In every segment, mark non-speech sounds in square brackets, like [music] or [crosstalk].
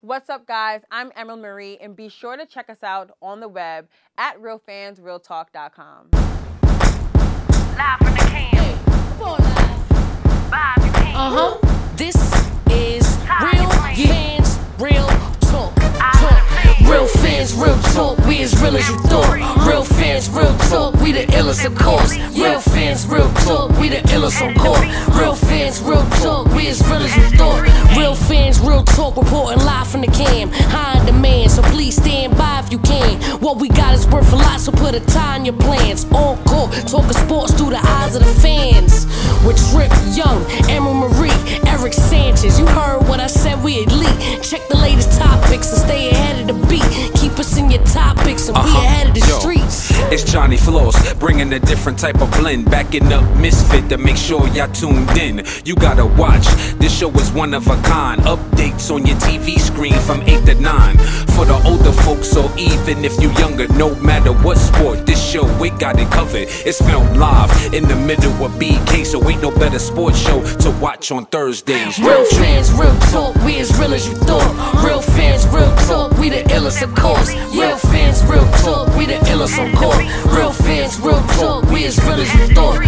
What's up, guys? I'm Emerald Marie, and be sure to check us out on the web at realfansrealtalk.com. Live from the can. Vibe you can. Uh huh. This is real fans, real fans, real talk. We as real as you thought. Real fans, real talk. We the illest, of course. Real fans, real talk. We the illest on court. Real fans, real talk. We as real as you thought. Real fans, real talk. Reporting live from the cam. High in demand, so please stand by if you can. What we got is worth a lot, so put a tie in your plans. On court, talking sports through the eyes of the fans. With Trip Yung, Emerald Marie, Eric Sanchez. You heard what I said, we elite. Check the latest topics and stay ahead of the beat. Keep in your topics and we Uh-huh. ahead of the Yo, streets. It's Johnny Floss, bringing a different type of blend. Backing up Misfit to make sure y'all tuned in. You gotta watch, this show is one of a kind. Updates on your TV screen from 8 to 9. For the older folks, or even if you younger, no matter what sport, this show, we got it covered. It's filmed live in the middle of BK, so ain't no better sports show to watch on Thursdays. Real fans, real talk, we as real as you thought. Real fans, real talk, we the illest, of course. Real fans, real talk, we the illest on Real fans, real talk, we as real as you thought.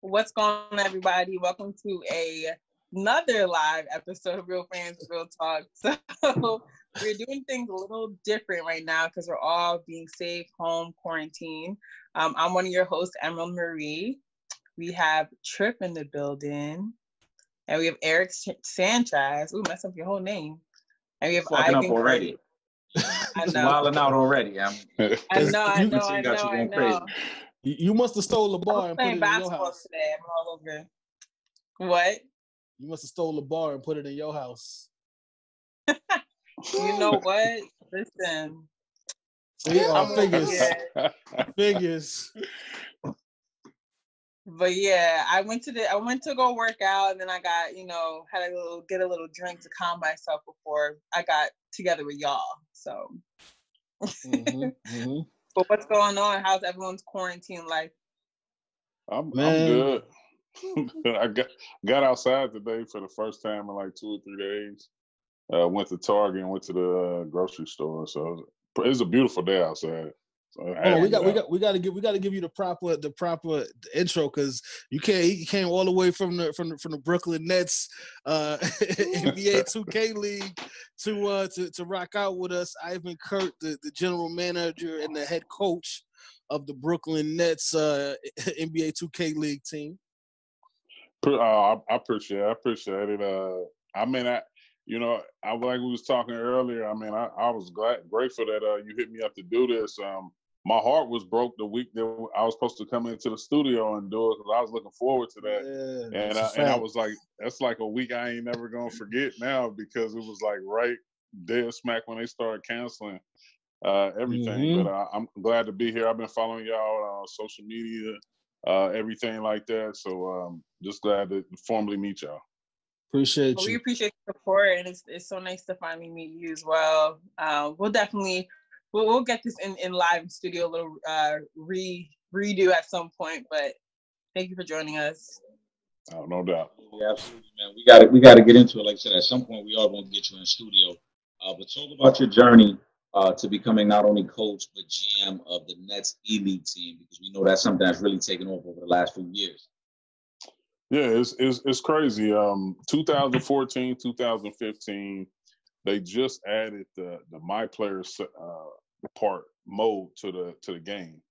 What's going on, everybody? Welcome to a another live episode of Real Fans Real Talk. [laughs] So we're doing things a little different right now because we're all being safe home quarantine. Um, I'm one of your hosts, Emerald Marie. We have Trip in the building, and we have Eric Sa- Sanchez. Ooh, mess up your whole name. And we have Fucking up already. Curry. [laughs] I Just know. wilding out already. I'm, [laughs] I know. I You- know. you I got know. you I going crazy. know. You, you must have stole the I bar was and put it playing in your house. today. I'm all over. What? You must have stole the bar and put it in your house. You know [laughs] what? Listen, See, uh, figures, yeah. figures. But yeah, I went to the I went to go work out and then I got, you know, had a little get a little drink to calm myself before I got together with y'all. So Mhm, [laughs] mhm. but what's going on? How's everyone's quarantine life? I'm, Man. I'm good. [laughs] I got got outside today for the first time in like two or three days. Uh, went to Target and went to the uh, grocery store. So it's a beautiful day outside. So Hold on, happy we got we got we got to give we got to give you the proper the proper intro because you can't you came all the way from the from the, from the Brooklyn Nets uh [laughs] NBA 2K [laughs] League to uh to, to rock out with us Ivan Curt the, the general manager and the head coach of the Brooklyn Nets uh [laughs] NBA 2K League team. Uh, I, I appreciate it. I appreciate it. Uh, I mean, I, you know, I like we was talking earlier. I mean, I, I was glad, grateful that uh, you hit me up to do this. Um, my heart was broke the week that I was supposed to come into the studio and do it because I was looking forward to that. Yeah, And that's I, a and I was like, that's like a week I ain't never gonna forget now because it was like right dead smack when they started canceling uh, everything. Mhm. But uh, I'm glad to be here. I've been following y'all on social media, uh, everything like that. So um, just glad to formally meet y'all. appreciate Well, we appreciate the support and it's it's so nice to finally meet you as well. Uh, we'll definitely we'll, we'll get this in, in live studio a little uh re redo at some point, but thank you for joining us. Oh, no doubt. yeah, absolutely, man. We got to we got to get into it. Like I said, at some point we are going to get you in studio. Uh, but talk about your journey uh, to becoming not only coach but GM of the Nets E League team because we know that's something that's really taken off over the last few years. Yeah, it's it's, it's crazy. Um, 2014, 2015, they just added the the my players uh, part mode to the to the game.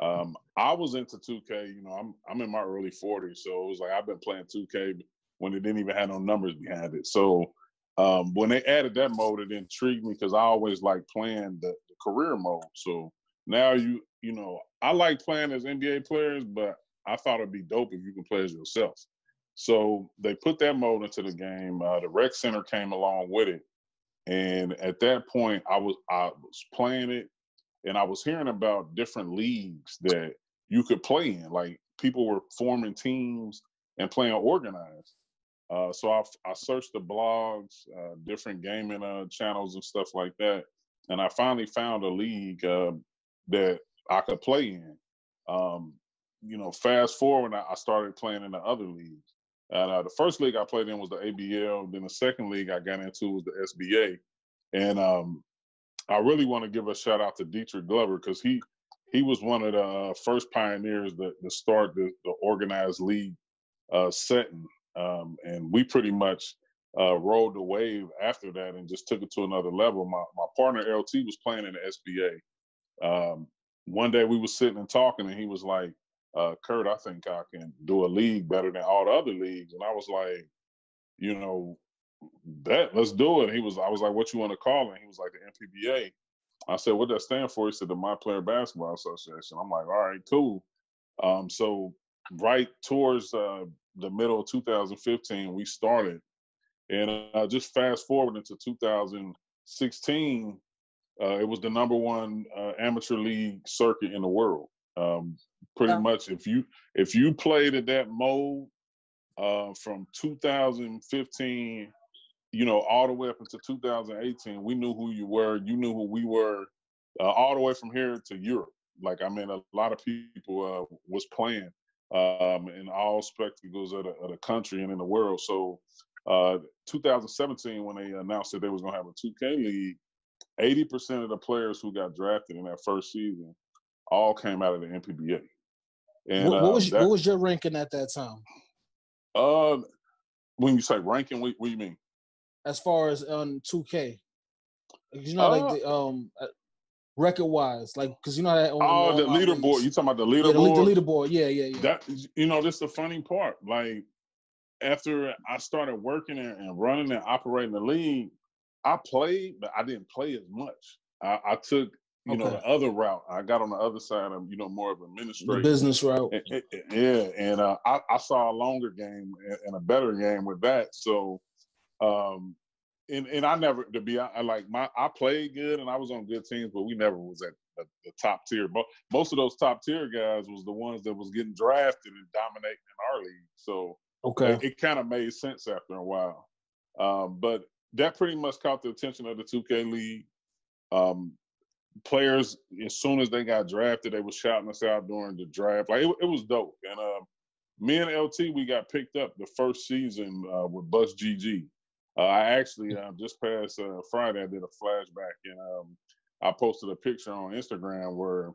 Um, I was into 2K. You know, I'm I'm in my early 40s, so it was like I've been playing 2K when it didn't even have no numbers behind it. So um, when they added that mode, it intrigued me because I always like playing the, the career mode. So now you you know I like playing as NBA players, but I thought it'd be dope if you can play as yourself. So they put that mode into the game. Uh, the rec center came along with it, and at that point, I was I was playing it, and I was hearing about different leagues that you could play in. Like people were forming teams and playing organized. Uh, so I, I searched the blogs, uh, different gaming uh, channels and stuff like that, and I finally found a league uh, that I could play in. Um, you know, fast forward, I started playing in the other leagues. And uh, the first league I played in was the ABL. Then the second league I got into was the SBA. And um, I really want to give a shout out to Dietrich Glover because he he was one of the uh, first pioneers that, that start the, the organized league uh, setting. Um, and we pretty much uh, rode the wave after that and just took it to another level. My my partner LT was playing in the SBA. Um, one day we were sitting and talking, and he was like, uh, "Curt, I think I can do a league better than all the other leagues." And I was like, "You know, bet let's do it." He was, I was like, "What you want to call it?" He was like, "The MPBA." I said, "What does that stand for?" He said, "The My Player Basketball Association." I'm like, "All right, cool." Um, so right towards uh, the middle of 2015, we started and uh, just fast forward into 2016, uh, it was the number one uh, amateur league circuit in the world. Um, pretty Yeah. much, if you if you played at that mode uh, from 2015, you know, all the way up until 2018, we knew who you were. You knew who we were, uh, all the way from here to Europe. Like I mean, a lot of people uh, was playing um, in all spectacles of the, of the country and in the world. So uh, 2017, when they announced that they was gonna have a 2K league, 80% of the players who got drafted in that first season all came out of the MPBA. And what, what uh, was that, what was your ranking at that time? uh, when you say ranking, what, what do you mean? as far as on 2K. You know, Uh, like the um record wise, like because you know that on, Oh, the leaderboard. You talking about the yeah, the, leaderboard? le- the leaderboard. Yeah, yeah, yeah. that you know this is the funny part like after i started working and, and running and operating the league i played but i didn't play as much i, I took you know the other route i got on the other side of you know more of the administrative business route. and- and- yeah and uh, I, I saw a longer game and- and a better game with that so um and, and I never to be I, like my I played good and I was on good teams, but we never was at the, the top tier. But Most of those top tier guys was the ones that was getting drafted and dominating in our league. So Okay. it, it kind of made sense after a while. Um, but that pretty much caught the attention of the 2K league. Um, players, as soon as they got drafted, they was shouting us out during the draft. Like it, it was dope. And um, me and LT, we got picked up the first season uh, with Bus GG. Uh, I actually uh, just past uh, Friday, I did a flashback and um, I posted a picture on Instagram where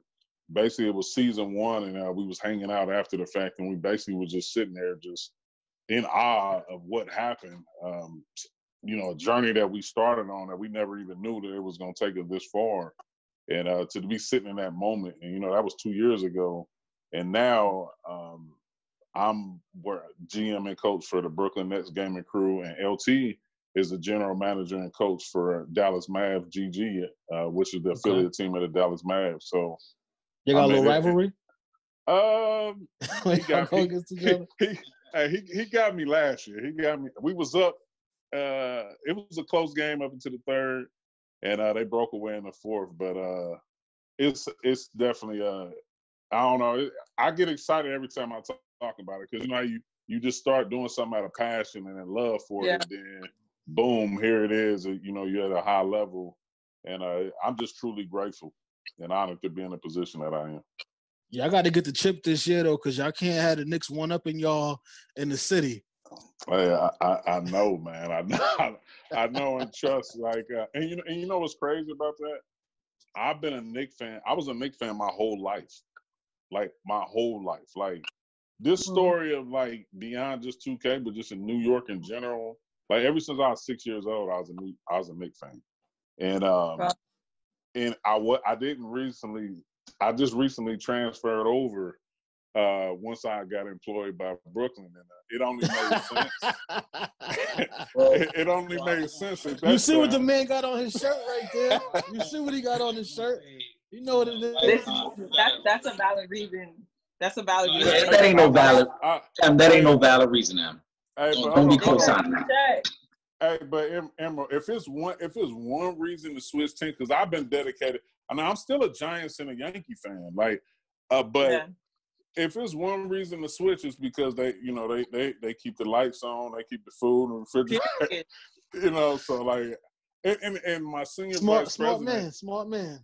basically it was season one and uh, we was hanging out after the fact and we basically was just sitting there just in awe of what happened. Um, you know, a journey that we started on that we never even knew that it was going to take us this far. And uh, to be sitting in that moment, and you know, that was two years ago. And now um, I'm where GM and coach for the Brooklyn Nets gaming crew, and LT is the general manager and coach for Dallas Mavs GG, uh, which is the Okay. affiliate team of the Dallas Mavs. So, You got I a little mean, it- rivalry. um, [laughs] he got go he, [laughs] he, he, he he got me last year. He got me. We was up. Uh, it was a close game up into the third, and uh, they broke away in the fourth. But uh, it's it's definitely uh, I don't know. I get excited every time I talk, talk about it because you know how you you just start doing something out of passion and then love for Yeah. it, and then boom, here it is. uh, You know, you're at a high level, and uh, I'm just truly grateful and honored to be in the position that I am. Yeah, I got to get the chip this year though, because y'all can't have the Knicks one up in y'all in the city. I, I, I know, man. I know, [laughs] I know and trust. Like, uh, and you know, and you know what's crazy about that? I've been a Knick fan. I was a Knick fan my whole life, like my whole life. Like this Mhm. story of like beyond just 2K, but just in New York in general. Like ever since I was six years old, I was a New, I was a Knick fan, and um, and I what I didn't recently. I just recently transferred over uh, once I got employed by Brooklyn, and uh, it only made [laughs] sense it, [laughs] it only made sense. You see what the man got on his shirt right there? You see what he got on his shirt? You know what it This, is? that's that's a valid reason. That's a valid Yeah, reason. that ain't no valid. I, Damn, that ain't no valid reason now. hey, Don't, don't be hold on, co-signing that. Hey, but Em- Emerald, if it's one, if it's one reason to switch teams, because I've been dedicated. I mean, I'm still a Giants and a Yankee fan. Like, uh, but Yeah. If it's one reason to switch, it's because they, you know, they they they keep the lights on, they keep the food in the refrigerator. [laughs] You know, so like, and and, and my senior Smart, vice smart president, man, smart man.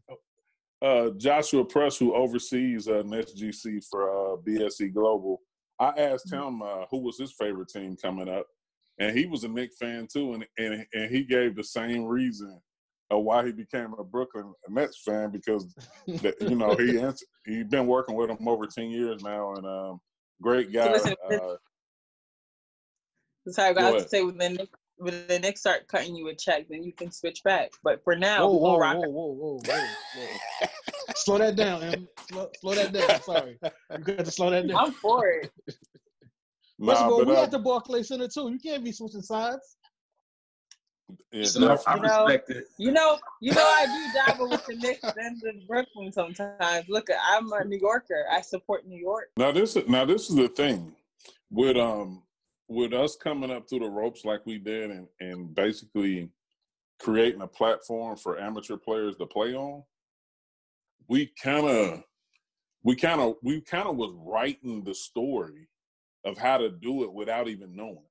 uh, Joshua Press, who oversees uh, NetGC for uh, BSE Global, I asked him uh, who was his favorite team coming up, and he was a Knick fan too, and and, and he gave the same reason of why he became a Brooklyn Nets fan because [laughs] that, you know he ans- he been working with him over ten years now, and um, great guy. listen, uh, That's how I Go got to say when the Knicks- when the Knicks start cutting you a check, then you can switch back. But for now, Whoa, we're whoa, gonna whoa, rock. whoa, whoa, whoa, whoa. [laughs] slow that down, Em. Slow, slow that down. Sorry, you got to slow that down. I'm for it. First nah, of all, we uh, at the Barclays Center too. You can't be switching sides. Yeah, Listen, I, I You know- respect it. You know, you know, I do dabble with the Knicks and the Brooklyn sometimes. Look, I'm a New Yorker. I support New York. Now this is now this is the thing with um with us coming up through the ropes like we did and and basically creating a platform for amateur players to play on. We kind of we kind of we kind of was writing the story of how to do it without even knowing.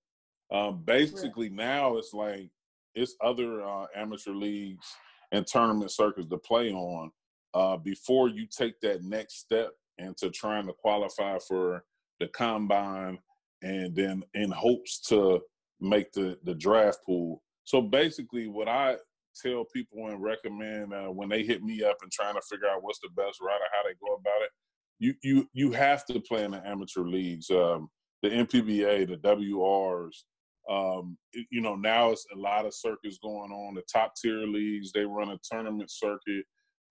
Um, basically, now it's like it's other uh, amateur leagues and tournament circuits to play on uh, before you take that next step into trying to qualify for the combine and then in hopes to make the, the draft pool. So basically, what I tell people and recommend uh, when they hit me up and trying to figure out what's the best route or how they go about it, you you you have to play in the amateur leagues, um, the MPBA, the WRs. Um, you know, now it's a lot of circuits going on. The top tier leagues they run a tournament circuit.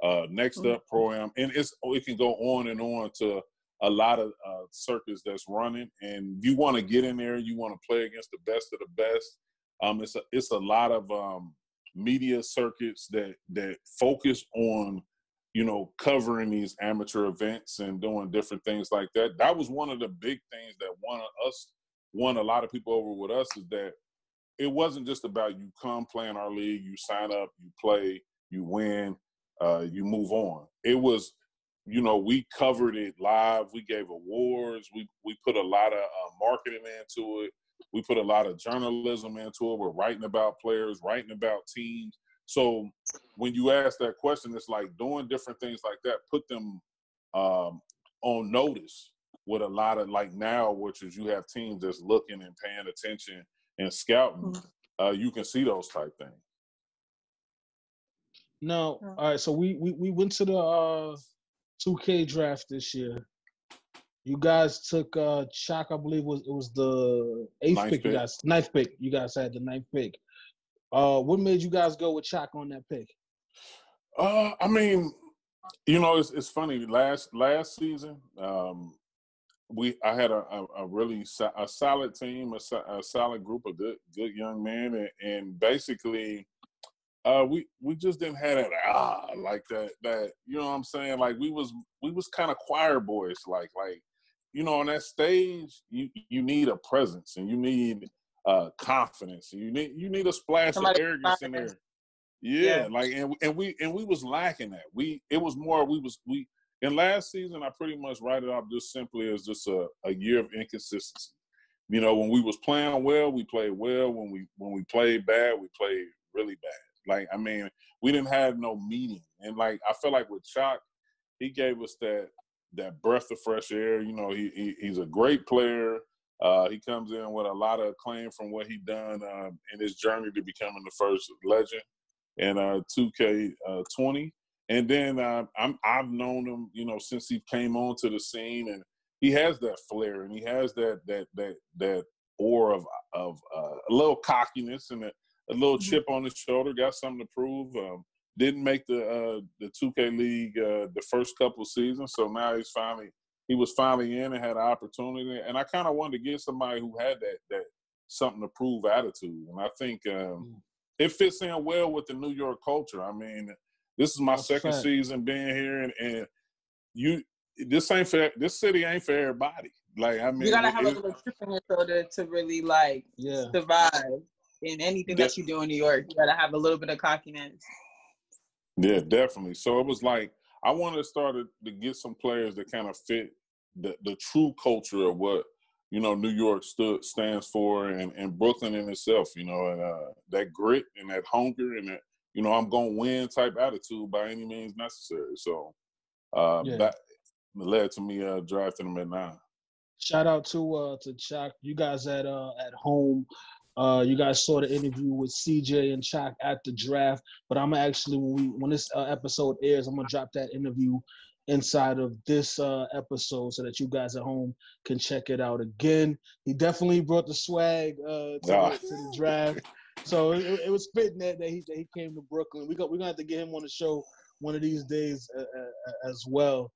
Uh, next up, pro am, and it's oh, it can go on and on to a lot of uh, circuits that's running. And you want to get in there, you want to play against the best of the best. Um, it's a it's a lot of um, media circuits that that focus on you know covering these amateur events and doing different things like that. That was one of the big things that won us won a lot of people over with us is that it wasn't just about you come play in our league, you sign up, you play, you win, uh, you move on. It was, you know, we covered it live. We gave awards. We we put a lot of uh, marketing into it. We put a lot of journalism into it. We're writing about players, writing about teams. So when you ask that question, it's like doing different things like that. Put them um, on notice with a lot of like now, which is you have teams that's looking and paying attention and scouting. Uh, you can see those type things. No, Yeah. all right. So we we, we went to the uh 2K draft this year. You guys took uh Chalk, I believe was it was the eighth Ninth pick, you guys ninth pick. You guys had the ninth pick. Uh what made you guys go with Chalk on that pick? Uh, I mean, you know, it's it's funny. Last last season, um, we I had a, a, a really so, a solid team, a, so- a solid group of good good young men, and, and basically, uh, we we just didn't have that ah like that that you know what I'm saying. Like we was we was kind of choir boys, like like you know on that stage you you need a presence and you need uh confidence and you need you need a splash Somebody of arrogance in there. Yeah, Yeah. like and and we and we was lacking that. We it was more we was we in last season I pretty much write it off just simply as just a, a year of inconsistency. You know, when we was playing well, we played well. When we when we played bad, we played really bad. Like I mean, we didn't have no meaning. And like I feel like with Chalk, he gave us that that breath of fresh air. You know, he, he he's a great player. Uh, he comes in with a lot of acclaim from what he done uh, in his journey to becoming the first legend in uh, 2K20. And then uh, I'm I've known him, you know, since he came onto the scene, and he has that flair, and he has that that that that aura of of uh, a little cockiness and a, a little chip on his shoulder. Got something to prove. Um, didn't make the uh, the 2K league uh, the first couple of seasons, so now he's finally he was finally in and had an opportunity. And I kind of wanted to get somebody who had that that something to prove attitude, and I think um, it fits in well with the New York culture. I mean, this is my That's a second fact. season being here, and, and you this ain't for this city ain't for everybody. Like I mean, You gotta it- have a little chip on your shoulder to really like Yeah. survive in anything that you do in New York. You gotta have a little bit of cockiness. Yeah, definitely. So it was like I wanted to start to, to get some players that kind of fit the, the true culture of what you know New York stood stands for, and, and Brooklyn in itself. You know, and uh, that grit and that hunger and that you know, I'm gonna win type attitude by any means necessary. So uh Yeah. that led to me uh drafting him at nine. Shout out to uh to Chuck. You guys at uh at home. Uh, you guys saw the interview with CJ and Chuck at the draft, but I'm actually when we when this uh, episode airs, I'm gonna drop that interview inside of this uh, episode so that you guys at home can check it out again. He definitely brought the swag uh, to, to the draft, so it, it was fitting that, that he that he came to Brooklyn. We got we're gonna have to get him on the show one of these days uh, uh, as well.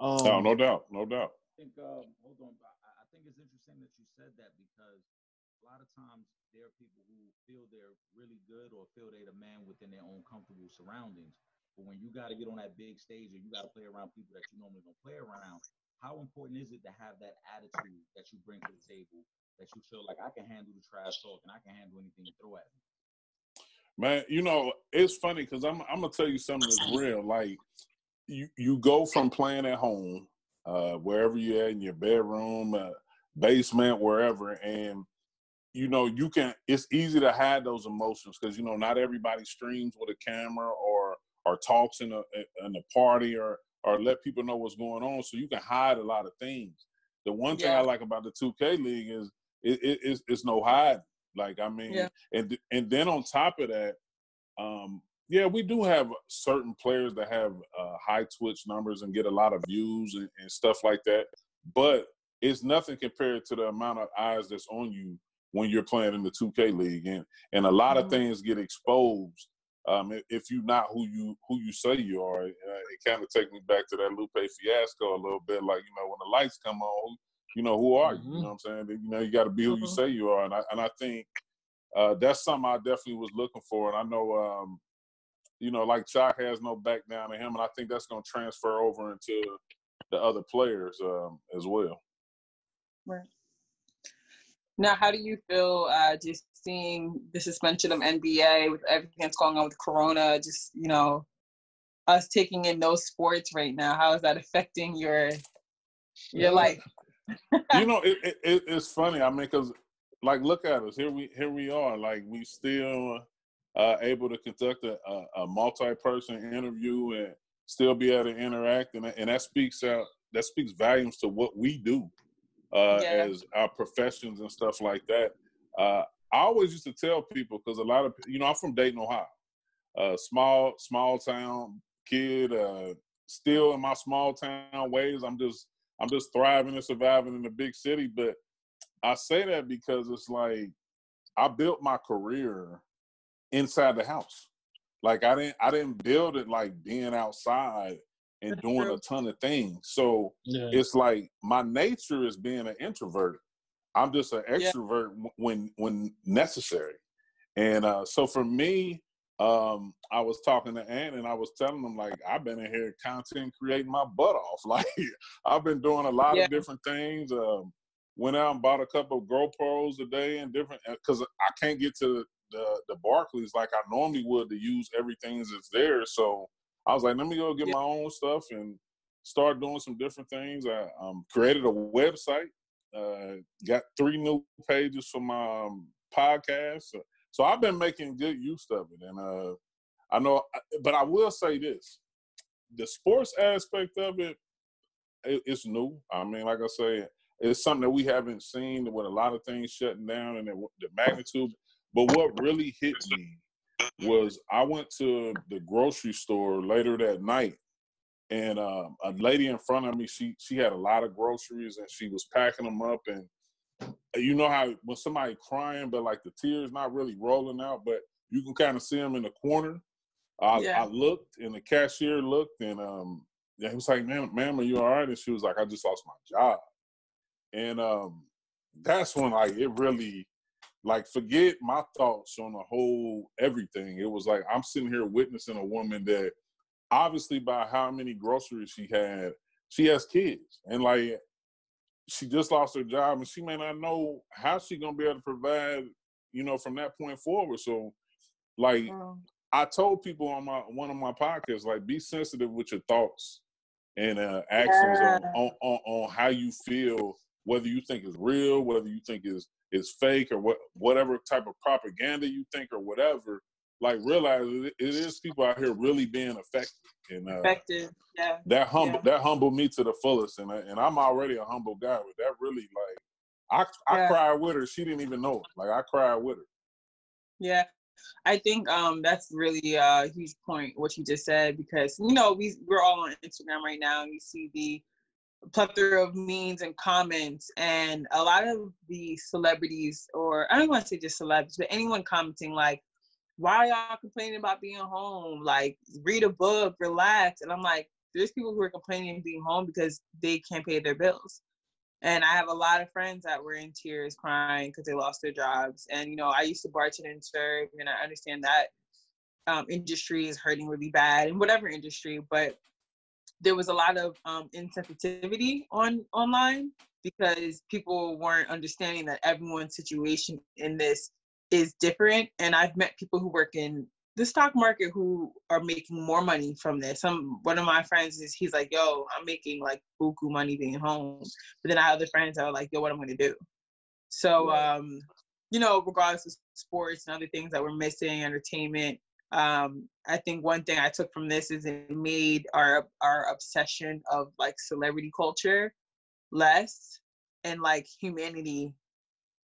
Um, oh, no doubt, no doubt. I think, um, hold on, I, I think it's interesting that you said that because a lot of times there are people who feel they're really good or feel they're the man within their own comfortable surroundings. But when you got to get on that big stage or you got to play around people that you normally don't play around, how important is it to have that attitude that you bring to the table that you feel like I can handle the trash talk and I can handle anything you throw at me? Man, you know, it's funny because I'm I'm gonna tell you something that's real. Like you you go from playing at home, uh, wherever you're at in your bedroom, uh, basement, wherever, and you know you can. It's easy to hide those emotions because you know not everybody streams with a camera or or talks in a in a party or or let people know what's going on. So you can hide a lot of things. The one thing Yeah. I like about the 2K league is it, it, it's, it's no hiding. Like I mean, Yeah. and and then on top of that, um, yeah, we do have certain players that have uh, high Twitch numbers and get a lot of views and, and stuff like that. But it's nothing compared to the amount of eyes that's on you when you're playing in the 2K league, and and a lot Mhm. of things get exposed. Um, if- if you're not who you who you say you are, uh, it kind of takes me back to that Lupe fiasco a little bit. Like you know, when the lights come on, you know who are you? You Mhm. know what I'm saying? You know, you got to be who you Mhm. say you are, and I and I think uh, that's something I definitely was looking for. And I know, um, you know, like Chalk has no back down to him, and I think that's going to transfer over into the other players um, as well. Right. Now, how do you feel uh, just seeing the suspension of NBA with everything that's going on with Corona? Just you know, us taking in those sports right now. How is that affecting your your life? You know, [laughs] it, it, it, it's funny. I mean, because like, look at us here. We here we are. Like, we still uh, able to conduct a, a, a multi-person interview and still be able to interact, and that- and that speaks out. That speaks volumes to what we do uh, Yeah. as our professions and stuff like that. Uh, I always used to tell people because a lot of you know I'm from Dayton, Ohio, uh, small small town kid, uh, still in my small town ways. I'm just I'm just thriving and surviving in the big city. But I say that because it's like I built my career inside the house. Like I didn't I didn't build it like being outside and That's doing true. a ton of things. So Yeah. it's like my nature is being an introvert. I'm just an extrovert w- when when necessary. And uh, so for me, um, I was talking to Ann and I was telling them like I've been in here content creating my butt off. [laughs] Like I've been doing a lot Yeah. of different things. Um, went out and bought a couple of GoPros a day and different because I can't get to the the Barclays like I normally would to use everything that's there. So I was like, let me go get Yeah. my own stuff and start doing some different things. I um, created a website, uh, got three new pages for my um, podcast. So, I've been making good use of it, and uh, I know. But I will say this: the sports aspect of it, it it's new. I mean, like I say, it's something that we haven't seen with a lot of things shutting down and the, the magnitude. But what really hit me was I went to the grocery store later that night, and um, a lady in front of me, she she had a lot of groceries and she was packing them up. And you know how when somebody crying, but like the tears not really rolling out, but you can kind of see them in the corner. I, Yeah. I looked, and the cashier looked, and um, yeah, he was like, "Ma'am, ma'am, are you all right?" And she was like, "I just lost my job." And um, that's when like it really like forget my thoughts on the whole everything. It was like I'm sitting here witnessing a woman that obviously by how many groceries she had, she has kids. And like she just lost her job and she may not know how she gonna be able to provide, you know, from that point forward. So like. I told people on my one of my podcasts, like be sensitive with your thoughts and uh, actions on, Yeah. on, on on how you feel, whether you think it's real, whether you think is is fake, or what whatever type of propaganda you think or whatever. like realize it, it is people out here really being effective and uh, Effective. Yeah. that humble Yeah. that humbled me to the fullest and I, and I'm already a humble guy but that really like I I Yeah. cried with her she didn't even know it like I cried with her Yeah. I think um that's really a huge point what you just said because you know we we're all on Instagram right now and you see the plethora of memes and comments and a lot of the celebrities or I don't want to say just celebrities but anyone commenting like why are y'all complaining about being home like read a book relax and I'm like there's people who are complaining being home because they can't pay their bills and I have a lot of friends that were in tears crying because they lost their jobs. And, you know, I used to bartend and serve, and I understand that um, industry is hurting really bad in whatever industry. But there was a lot of um, insensitivity on online because people weren't understanding that everyone's situation in this is different. And I've met people who work in the stock market who are making more money from this. Some one of my friends is he's like, yo, I'm making like buku money being home. But then I have other friends that are like, yo, what I'm gonna do. So um, you know, regardless of sports and other things that we're missing, entertainment. Um, I think one thing I took from this is it made our our obsession of like celebrity culture less and like humanity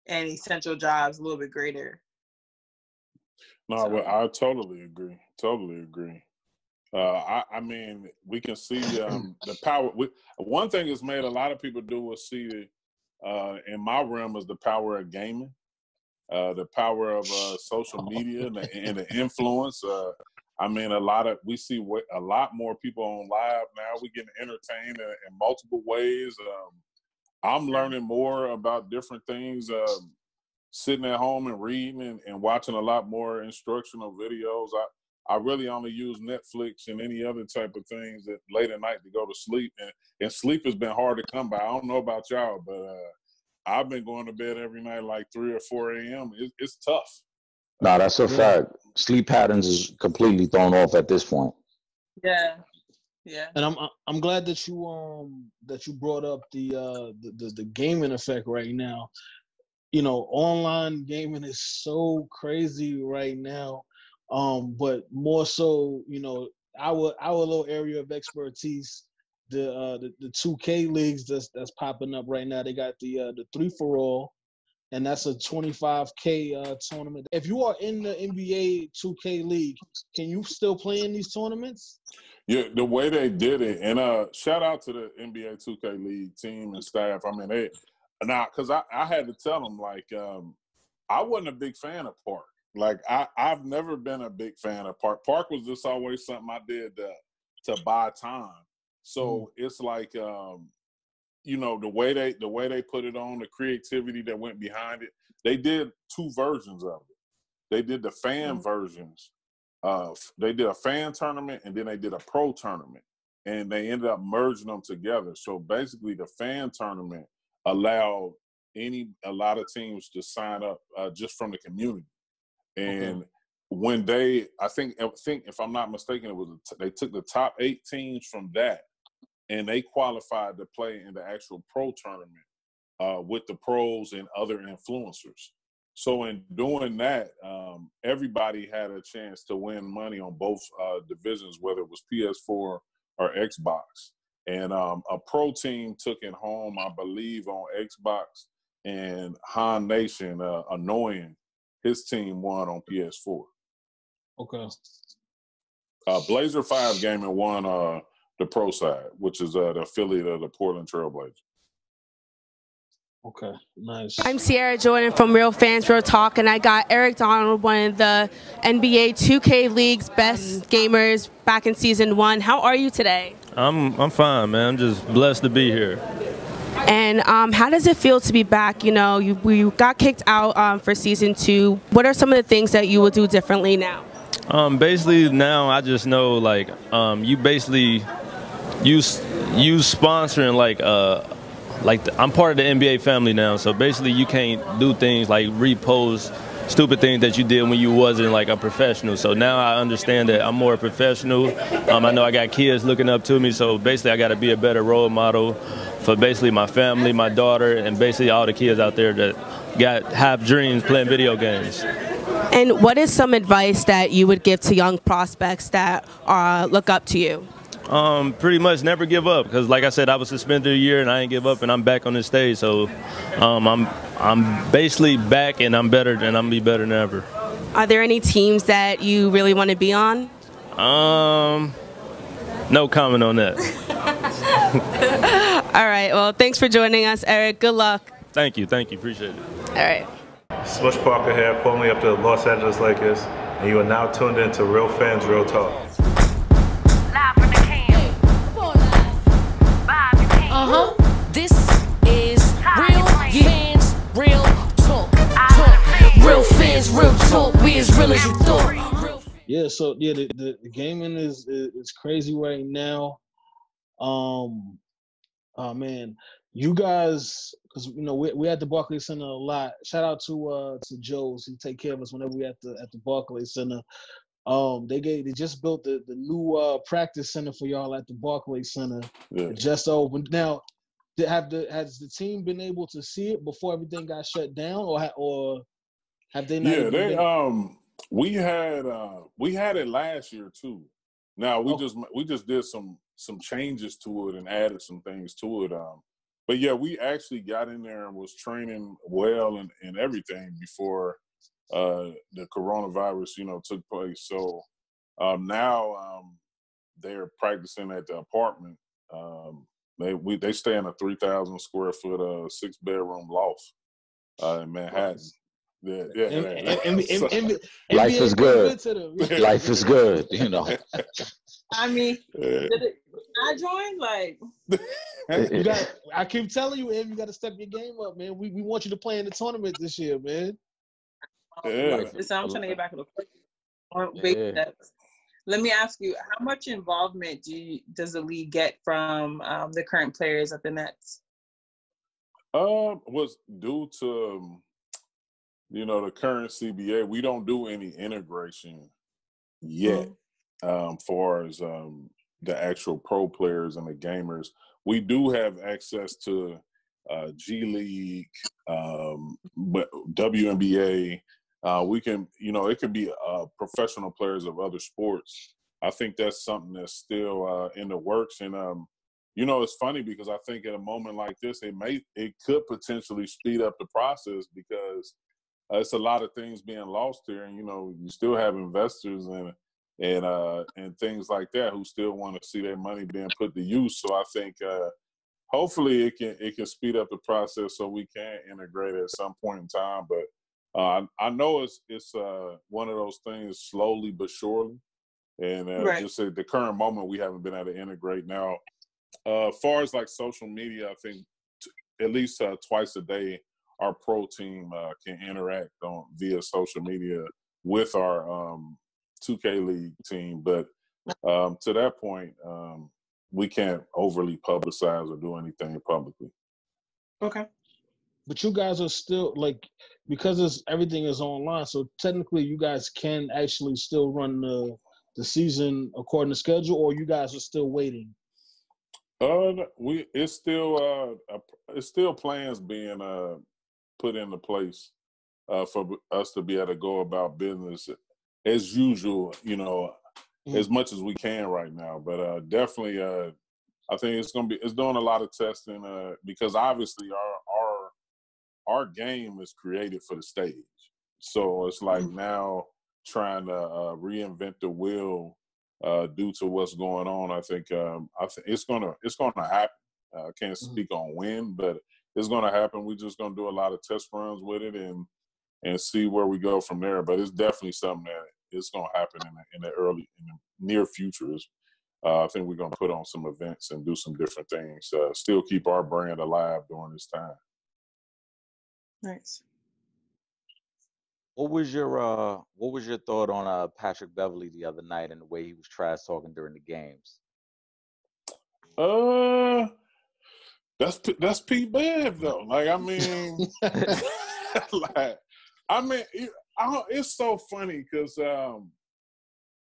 and essential jobs a little bit greater. No, So- but I totally agree. Totally agree. Uh, I, I mean, we can see um, [clears throat] the power. We, one thing that's made a lot of people do is see the, uh, in my realm is the power of gaming, uh, the power of uh, social media and the, and the influence. Uh, I mean, a lot of we see a lot more people on live now. We getting entertained in, in multiple ways. Um, I'm learning more about different things. Um, sitting at home and reading and, and watching a lot more instructional videos. I, I really only use Netflix and any other type of things that late at night to go to sleep. And, and sleep has been hard to come by. I don't know about y'all, but uh, I've been going to bed every night like 3 or 4 a.m. It, it's tough. No, that's a Yeah. fact. Sleep patterns is completely thrown off at this point. Yeah. Yeah. And I'm I'm glad that you um that you brought up the uh the, the, the gaming effect right now. You know, online gaming is so crazy right now. Um, but more so, you know, our our little area of expertise, the uh the, the 2K leagues that's that's popping up right now. They got the uh the three for all, and that's a 25k uh tournament. If you are in the NBA 2K league, can you still play in these tournaments? Yeah, the way they did it, and uh, shout out to the NBA 2K League team and staff. I mean, they now because I, I had to tell them like um, I wasn't a big fan of Park. Like I I've never been a big fan of Park. Park was just always something I did to, to buy time. So it's like um, you know the way they the way they put it on, the creativity that went behind it. They did two versions of it. They did the fan versions uh, they did a fan tournament and then they did a pro tournament and they ended up merging them together. So basically the fan tournament allowed any a lot of teams to sign up uh, just from the community. And when they i think i think if i'm not mistaken it was they took the top eight teams from that and they qualified to play in the actual pro tournament uh, with the pros and other influencers so in doing that, um, everybody had a chance to win money on both uh, divisions, whether it was PS4 or Xbox. And um, a pro team took it home, I believe, on Xbox, and Han Nation, uh, annoying, his team won on PS4. Okay. Uh, Blazer Five Gaming won uh, the pro side, which is uh, the affiliate of the Portland Trailblazers. Okay. Nice. I'm Sierra Jordan from Real Fans Real Talk, and I got Eric Donald, one of the NBA 2K League's best gamers back in season one. How are you today? I'm I'm fine, man. I'm just blessed to be here. And um, how does it feel to be back? You know, you, we got kicked out um, for season two. What are some of the things that you will do differently now? Um, basically now I just know like um, you basically use use sponsoring like uh like the, I'm part of the NBA family now, so basically you can't do things like repost stupid things that you did when you wasn't like a professional. So now I understand that I'm more a professional. Um, I know I got kids looking up to me, so basically I got to be a better role model for basically my family, my daughter, and basically all the kids out there that got have dreams playing video games. And what is some advice that you would give to young prospects that uh, look up to you? Um, pretty much never give up because, like I said, I was suspended a year and I didn't give up, and I'm back on the stage. So um, I'm I'm basically back, and I'm better, and I'm gonna be better than ever. Are there any teams that you really want to be on? Um, no comment on that. [laughs] All right. Well, thanks for joining us, Eric. Good luck. Thank you, thank you, appreciate it. All right. Smush Parker here, formerly of the Los Angeles Lakers, and you are now tuned in to Real Fans, Real Talk. This is real fans, real talk. Talk. Real fans, real talk. We as real as you thought. Yeah, so yeah, the, the, the gaming is, is is crazy right now. Um, oh man, you guys, because you know we we at the Barclays Center a lot. Shout out to uh to Joe's, he take care of us whenever we at the at the Barclays Center. Um, they gave they just built the the new uh practice center for y'all at the Barclays Center. Yeah. Just opened now. Have the has the team been able to see it before everything got shut down, or ha- or have they not? Yeah, they been- um we had uh we had it last year too. Now we Oh. just we just did some some changes to it and added some things to it. Um but yeah, we actually got in there and was training well and, and everything before uh the coronavirus, you know, took place. So um now um they're practicing at the apartment. Um they we they stay in a three thousand square foot uh six bedroom loft uh in Manhattan. Yeah, yeah. M- yeah. M- M- So- Life is been good. to them. Yeah. [laughs] Life is good, you know. I mean, Yeah. did it, I joined? Like, [laughs] You got. I keep telling you, Em, you got to step your game up, man. We we want you to play in the tournament this year, man. Yeah. so I'm trying to get back on the court. On Yeah. Let me ask you, how much involvement do you, does the league get from um, the current players at the Nets? Uh, was due to um, you know the current CBA. We don't do any integration yet, um, far as um, the actual pro players and the gamers. We do have access to uh, G League, um, but WNBA. Uh, we can, you know, it could be uh, professional players of other sports. I think that's something that's still uh, in the works, and um, you know, it's funny because I think at a moment like this, it may it could potentially speed up the process because uh, it's a lot of things being lost here, and you know, you still have investors and and uh and things like that who still want to see their money being put to use. So I think uh hopefully it can it can speed up the process so we can integrate at some point in time. But uh, I, know it's it's uh one of those things slowly but surely. And uh, Right. just at the current moment, we haven't been able to integrate now uh far as like social media i think t- at least uh, twice a day our pro team uh, can interact on via social media with our um 2k league team but um to that point um we can't overly publicize or do anything publicly Okay. But you guys are still like because it's everything is online, so technically you guys can actually still run the the season according to schedule, or you guys are still waiting. Uh, we it's still uh, it's still plans being uh put into place uh for us to be able to go about business as usual. You know, as much as we can right now. But uh, definitely, uh, I think it's gonna be it's doing a lot of testing uh because obviously our our our game is created for the stage, so it's like now trying to uh, reinvent the wheel uh, due to what's going on. I think um, I think it's gonna it's gonna happen. Uh, I can't speak on when, but it's gonna happen. We're just gonna do a lot of test runs with it and and see where we go from there. But it's definitely something that it's gonna happen in the, in the early in the near future. Uh, I think we're gonna put on some events and do some different things. Uh, still keep our brand alive during this time. Nice. What was your uh what was your thought on uh Patrick Beverley the other night and the way he was trash talking during the games? Uh, that's P- that's Pete Bev though. Like I mean, [laughs] [laughs] like I mean, it, I don't, it's so funny because um,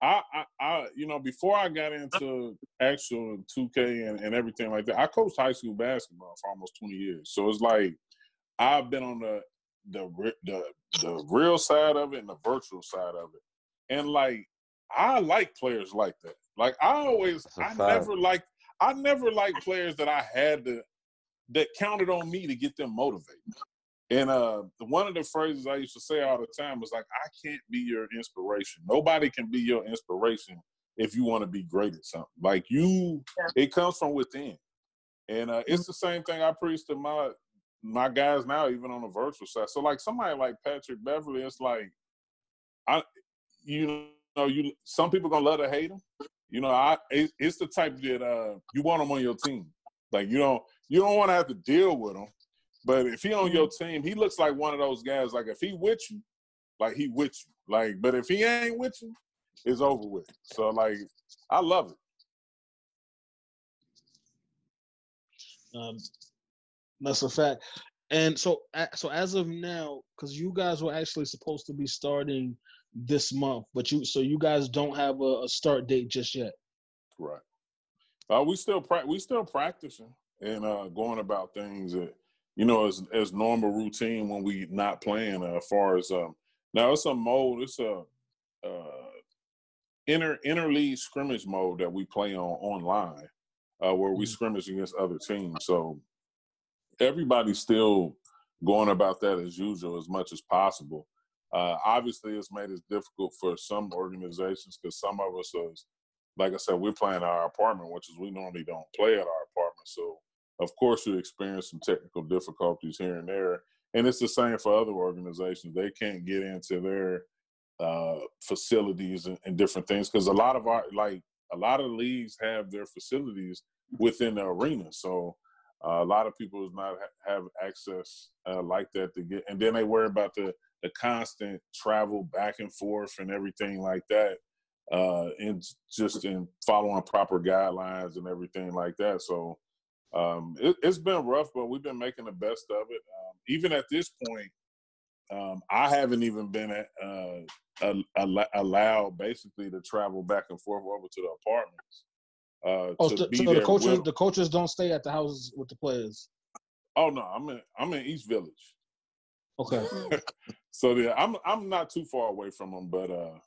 I, I I you know before I got into actual 2K and, and everything like that, I coached high school basketball for almost 20 years. So it's like I've been on the the the the real side of it and the virtual side of it. And like I like players like that. Like I always That's a I fact. never like I never like players that I had to that counted on me to get them motivated. And uh one of the phrases I used to say all the time was like, I can't be your inspiration. Nobody can be your inspiration if you want to be great at something. Like you it comes from within. And uh, it's the same thing I preach to my my guys now, even on the virtual side. So like somebody like Patrick Beverley, it's like I you know, you some people gonna love to hate him. You know, I it, it's the type that uh you want him on your team. Like you don't you don't want to have to deal with him. But if he on your team, he looks like one of those guys. Like if he with you, like he with you. Like, but if he ain't with you, it's over with. So like, I love it. Um, that's a fact. And so, so as of now, because you guys were actually supposed to be starting this month, but you so you guys don't have a, a start date just yet. Right. Uh, we still pra- we still practicing and uh, going about things that you know as as normal routine when we not playing. Uh, as far as um, now, it's a mode. It's a uh, inter league scrimmage mode that we play on online, uh, where we scrimmage against other teams. So everybody's still going about that as usual as much as possible. Uh, obviously, it's made it difficult for some organizations because some of us is, like I said, we're playing our apartment, which is we normally don't play at our apartment. So, of course, you experience some technical difficulties here and there. And it's the same for other organizations. They can't get into their uh, facilities and, and different things because a lot of our, like, a lot of leagues have their facilities within the arena. So, uh, a lot of people not ha- have access uh, like that to get, and then they worry about the the constant travel back and forth and everything like that, uh, and just in following proper guidelines and everything like that. So um, it, it's been rough, but we've been making the best of it. Um, even at this point, um, I haven't even been at, uh, al- al- allowed basically to travel back and forth over to the apartments. Uh, Oh, so, so the coaches the coaches don't stay at the houses with the players. Oh no, I'm in I'm in East Village. Okay. [laughs] so yeah, I'm I'm not too far away from them, but uh,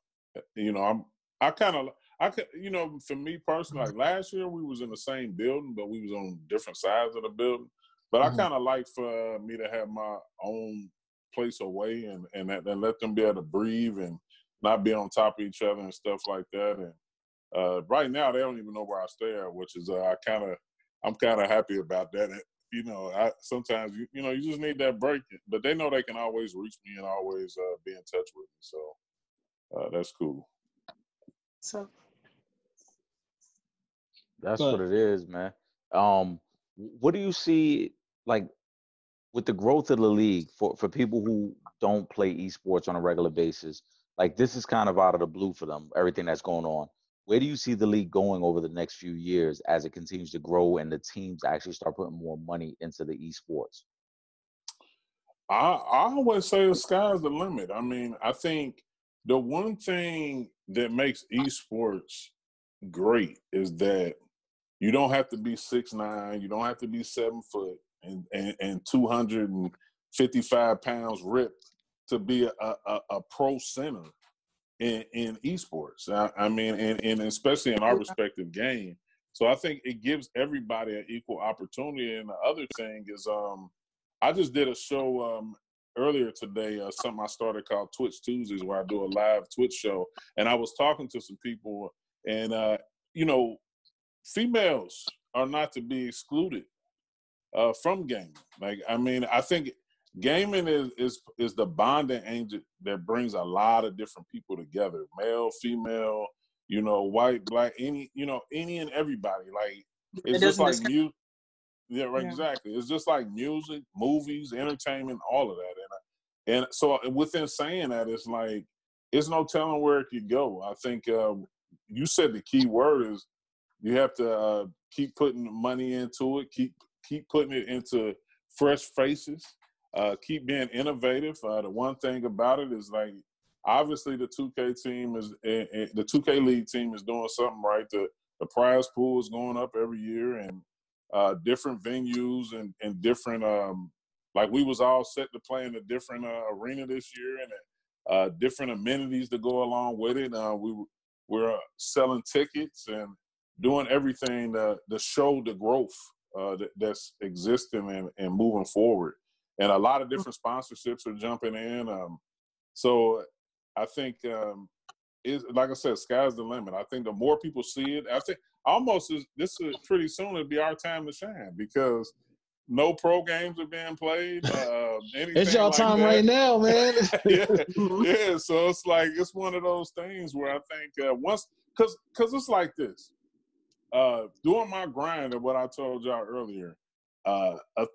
you know, I'm I kind of I could you know, for me personally, like last year we was in the same building, but we was on different sides of the building. But Mhm. I kind of like for me to have my own place away and and, and let them be able to breathe and not be on top of each other and stuff like that. And uh, right now they don't even know where I stay at, which is uh, I kind of I'm kind of happy about that. You know, I sometimes you you know you just need that break, but they know they can always reach me and always uh, be in touch with me. So uh, that's cool. So That's But- what it is, man. Um, what do you see like with the growth of the league for for people who don't play esports on a regular basis? Like this is kind of out of the blue for them. Everything that's going on. Where do you see the league going over the next few years as it continues to grow and the teams actually start putting more money into the esports? I I always say the sky's the limit. I mean, I think the one thing that makes esports great is that you don't have to be six nine, you don't have to be seven foot and and, and two hundred and fifty five pounds ripped to be a, a, a pro center in, in esports. I, I mean, and, and especially in our respective game. So I think it gives everybody an equal opportunity. And the other thing is, um, I just did a show um, earlier today, uh, something I started called Twitch Tuesdays, where I do a live Twitch show, and I was talking to some people, and uh, you know, females are not to be excluded uh, from gaming. Like, I mean, I think gaming is is is the bonding agent that brings a lot of different people together, male, female, you know, white, black, any, you know, any and everybody. Like, It it's just like discriminate. music. Yeah, right, Yeah. exactly. It's just like music, movies, entertainment, all of that. And and so within saying that, it's like it's no telling where it could go. I think um, you said the key word is you have to uh, keep putting money into it, keep keep putting it into fresh faces, uh, keep being innovative. Uh, the one thing about it is like obviously the 2K team is eh, eh, the 2K league team is doing something right. The the prize pool is going up every year, and uh, different venues and, and different um, like we was all set to play in a different uh, arena this year and uh, different amenities to go along with it. We we're selling tickets and doing everything to, to show the growth uh, that, that's existing and, and moving forward. And a lot of different sponsorships are jumping in. Um, so I think um, is like I said, sky's the limit. I think the more people see it, I think almost is, this is pretty soon it'll be our time to shine because no pro games are being played. Uh, [laughs] it's y'all like time that. right now, man. [laughs] yeah, [laughs] yeah. So it's like it's one of those things where I think uh, once because because it's like this. Uh, doing my grind of what I told y'all earlier, uh, a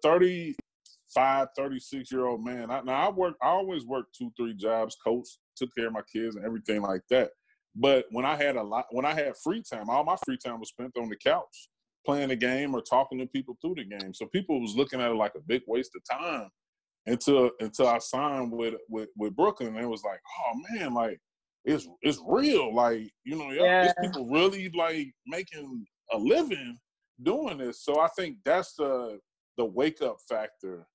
35, 36 year old man. I, now I work. I always worked two, three jobs, coach, took care of my kids and everything like that. But when I had a lot, when I had free time, all my free time was spent on the couch playing the game or talking to people through the game. So people was looking at it like a big waste of time until until I signed with with, with Brooklyn. And it was like, oh man, like it's it's real. Like you know, yeah. Yeah. people really like making a living doing this. So I think that's the the wake up factor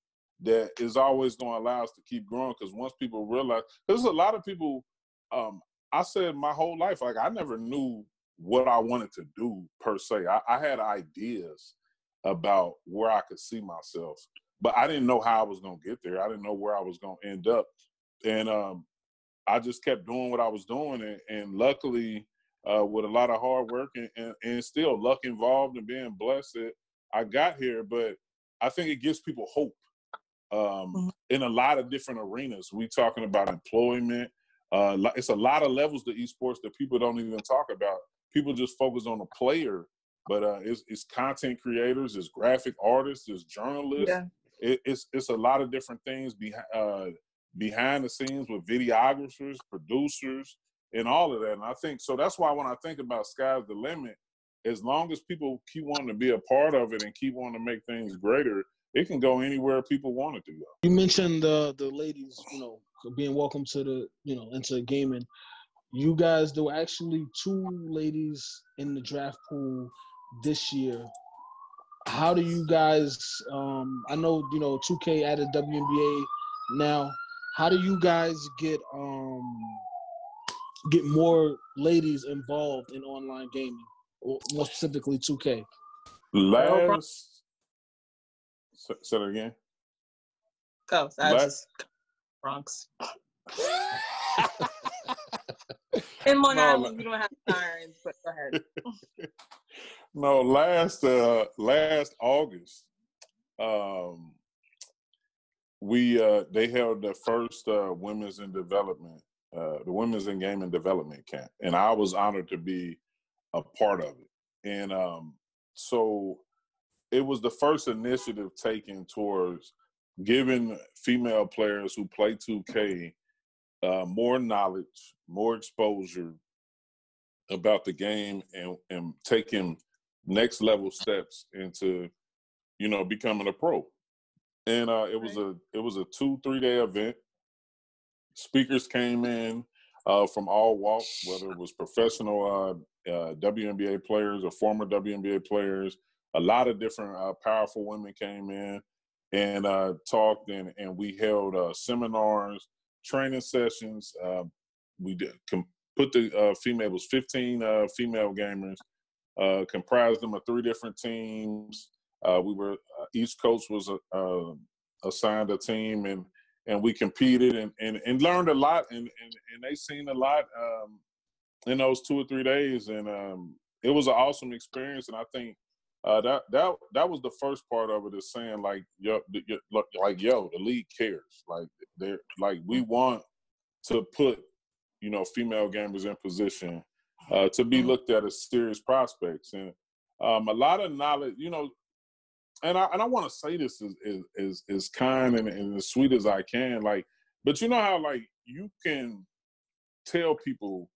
that is always going to allow us to keep growing. Because once people realize, there's a lot of people. Um, I said my whole life, like I never knew what I wanted to do per se. I, I had ideas about where I could see myself, but I didn't know how I was going to get there. I didn't know where I was going to end up, and um, I just kept doing what I was doing, and, and luckily, uh, with a lot of hard work and, and, and still luck involved and being blessed, I got here. But I think it gives people hope um, in a lot of different arenas. We talking about employment. Uh, it's a lot of levels to esports that people don't even talk about. People just focus on the player, but uh, it's, it's content creators, it's graphic artists, it's journalists. Yeah. It, it's it's a lot of different things behind uh, behind the scenes with videographers, producers, and all of that. And I think so. That's why when I think about sky's the limit, as long as people keep wanting to be a part of it and keep wanting to make things greater, it can go anywhere people want it to go. You mentioned the the ladies, you know, being welcome to the you know into gaming. You guys, there were actually two ladies in the draft pool this year. How do you guys? Um, I know you know 2K added WNBA now. How do you guys get um get more ladies involved in online gaming, more specifically 2K? Last, say say that again. Go. I was Last- just Bronx. In Long No, Island, we don't have sirens, but go ahead. [laughs] No, last uh last August, um, we uh they held the first uh women's in development, uh the women's in game and development camp, and I was honored to be a part of it. And um, so it was the first initiative taken towards giving female players who play 2K uh, more knowledge, more exposure about the game, and and taking next level steps into, you know, becoming a pro. And uh, it was a it was a two three day event. Speakers came in uh, from all walks, whether it was professional uh, uh, WNBA players or former WNBA players. A lot of different uh, powerful women came in and uh, talked, and, and we held uh, seminars, training sessions. Uh, we did com- put the uh, female was 15 uh, female gamers, uh, comprised them of three different teams. We were each coach was uh, assigned a team, and and we competed and, and, and learned a lot, and, and, and they seen a lot um, in those two or three days, and um, it was an awesome experience. And I think uh, that that that was the first part of it is saying like yo, the- like yo, the league cares, like they're like we want to put you know female gamers in position uh, to be looked at as serious prospects, and um, a lot of knowledge, you know. And I and I want to say this as as, as kind and, and as sweet as I can, like, but you know how like you can tell people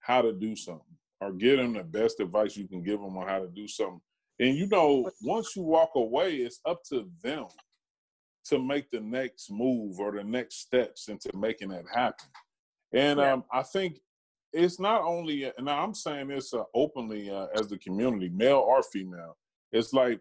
how to do something or give them the best advice you can give them on how to do something. And you know, once you walk away, it's up to them to make the next move or the next steps into making that happen. And um, I think it's not only, and I'm saying this uh, openly uh, as the community, male or female, it's like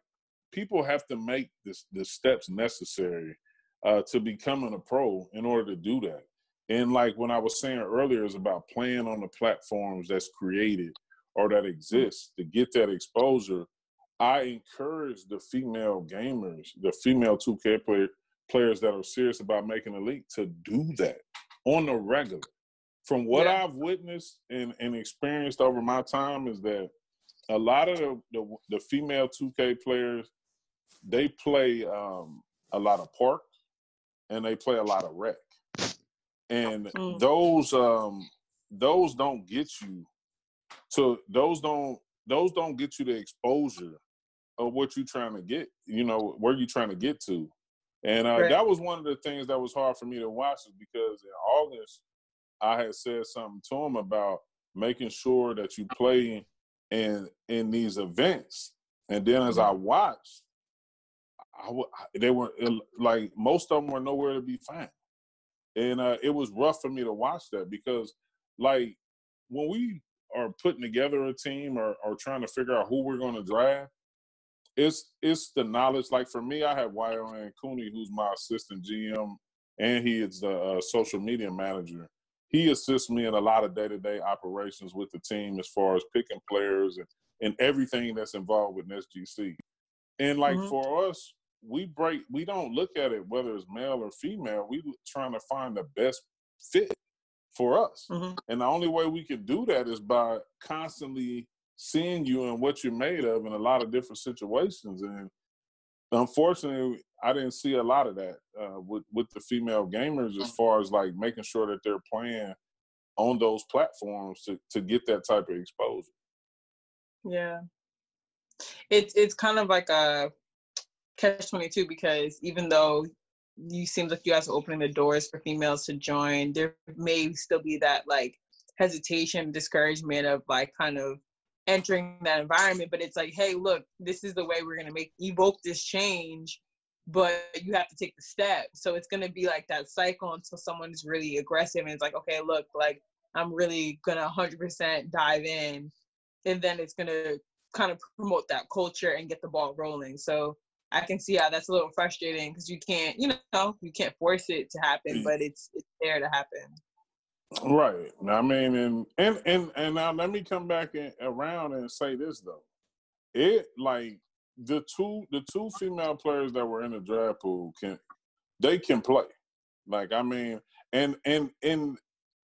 people have to make this, the steps necessary uh, to becoming a pro in order to do that. And like when I was saying earlier, is about playing on the platforms that's created or that exists to get that exposure. I encourage the female gamers, the female 2K player, players that are serious about making a league to do that on the regular. From what Yeah. I've witnessed and, and experienced over my time is that a lot of the, the, the female 2K players, they play um, a lot of park and they play a lot of rec. And Mm. those um, those don't get you to those don't those don't get you the exposure of what you're trying to get, you know, where you're trying to get to. And uh, Right. that was one of the things that was hard for me to watch is because in August I had said something to him about making sure that you play in in these events. And then as I watched, I, wa- they were like most of them were nowhere to be found, and uh, it was rough for me to watch that because like when we are putting together a team or, or trying to figure out who we're going to draft, it's it's the knowledge. Like for me, I have Wyoan Cooney, who's my assistant GM, and he is the uh, social media manager. He assists me in a lot of day to day operations with the team as far as picking players and, and everything that's involved with SGC. And like Mhm. for us, we break. We don't look at it whether it's male or female. We trying to find the best fit for us. Mhm. And the only way we can do that is by constantly seeing you and what you're made of in a lot of different situations. And unfortunately, I didn't see a lot of that uh, with with the female gamers as far as like making sure that they're playing on those platforms to to get that type of exposure. Yeah. It's it's kind of like a catch twenty two because even though you seem like you guys are opening the doors for females to join, there may still be that like hesitation, discouragement of like kind of entering that environment. But it's like, hey, look, this is the way we're gonna make evoke this change, but you have to take the step. So it's gonna be like that cycle until someone's really aggressive and it's like, okay, look, like I'm really gonna hundred percent dive in and then it's gonna kind of promote that culture and get the ball rolling. So I can see how that's a little frustrating because you can't, you know, you can't force it to happen, mm. but it's it's there to happen. Right. I mean, and and and and now let me come back in, around and say this though. It like the two the two female players that were in the draft pool can they can play. Like I mean, and and and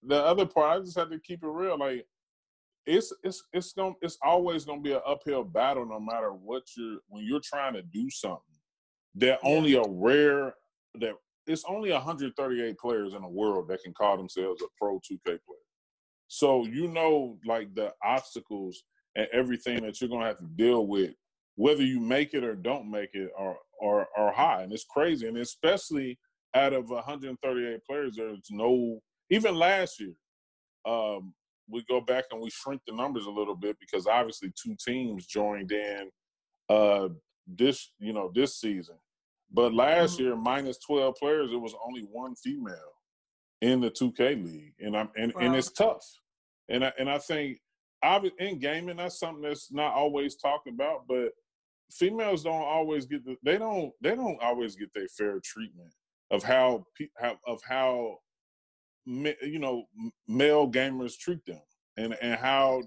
the other part, I just have to keep it real. Like it's it's it's going it's always gonna be an uphill battle no matter what you're when you're trying to do something. There only a rare that it's only 138 players in the world that can call themselves a pro 2K player. So you know like the obstacles and everything that you're gonna have to deal with, whether you make it or don't make it, are are are high. And it's crazy. And especially out of 138 players, there's no even last year. Um, we go back and we shrink the numbers a little bit because obviously two teams joined in uh this you know this season but last mm-hmm. year minus 12 players it was only one female in the 2k league and i'm and, and it's tough. And i and i think in gaming that's something that's not always talked about but females don't always get the they don't they don't always get their fair treatment of how of how you know male gamers treat them and and how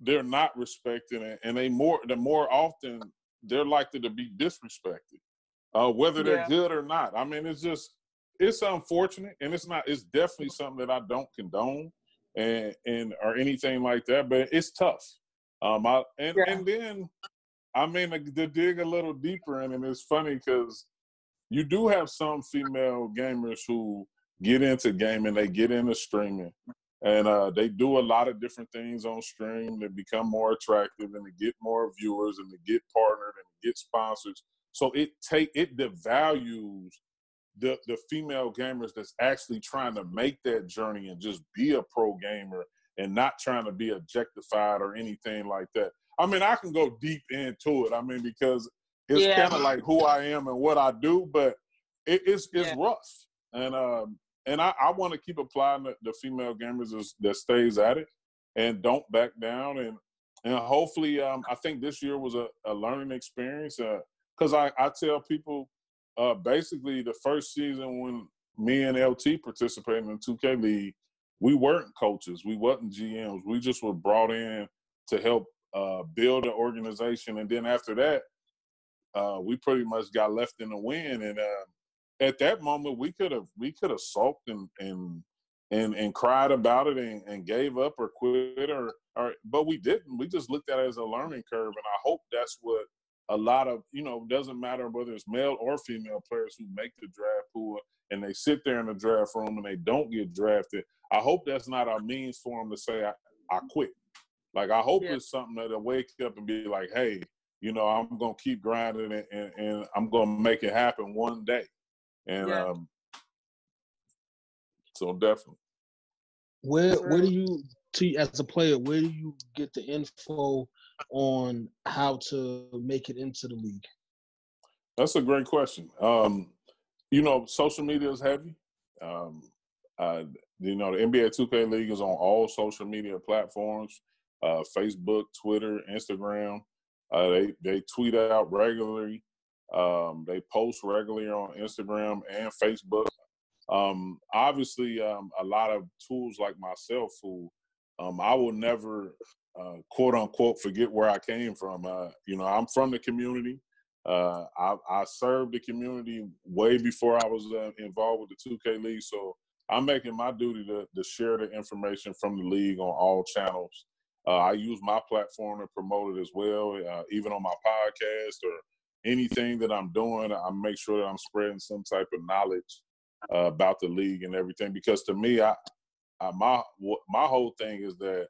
they're not respected and, and they more the more often they're likely to be disrespected uh whether they're Yeah. good or not i mean it's just it's unfortunate and it's not it's definitely something that i don't condone and and or anything like that but it's tough um i and Yeah. and then i mean to, dig a little deeper in and it's funny because you do have some female gamers who get into gaming, they get into streaming, and uh, they do a lot of different things on stream to become more attractive and to get more viewers and to get partnered and to get sponsors. So it take it devalues the the female gamers that's actually trying to make that journey and just be a pro gamer and not trying to be objectified or anything like that. I mean, I can go deep into it. I mean, because it's Yeah. kind of like who I am and what I do, but it, it's it's Yeah. rough. And um and I, I want to keep applying the, the female gamers is, that stays at it and don't back down and and hopefully um I think this year was a, a learning experience because I, I tell people uh, basically the first season when me and LT participated in the 2K League, we weren't coaches, we wasn't GMs. We just were brought in to help uh, build an organization, and then after that, uh, we pretty much got left in the wind. And uh, at that moment, we could have we could have sulked and and and and cried about it and, and gave up or quit or or but we didn't. We just looked at it as a learning curve, and I hope that's what a lot of you know doesn't matter whether it's male or female players who make the draft pool and they sit there in the draft room and they don't get drafted. I hope that's not a means for them to say I, I quit. Like I hope Yeah. it's something that'll wake up and be like, hey, you know, I'm gonna keep grinding and, and, and I'm gonna make it happen one day. And Yeah. um, so definitely. Where where do you to as a player, where do you get the info on how to make it into the league? That's a great question. Um, you know, social media is heavy. Um, uh, you know, the NBA 2K League is on all social media platforms: uh, Facebook, Twitter, Instagram. Uh, they they tweet out regularly. Um, they post regularly on Instagram and Facebook. Um, obviously, um, a lot of tools like myself, who um, I will never uh, quote unquote forget where I came from. Uh, you know, I'm from the community. Uh, I, I served the community way before I was uh, involved with the 2K League, so I'm making my duty to, to share the information from the league on all channels. Uh, I use my platform to promote it as well, uh, even on my podcast or anything that I'm doing. I make sure that I'm spreading some type of knowledge about the league and everything. Because to me, I, I my my whole thing is that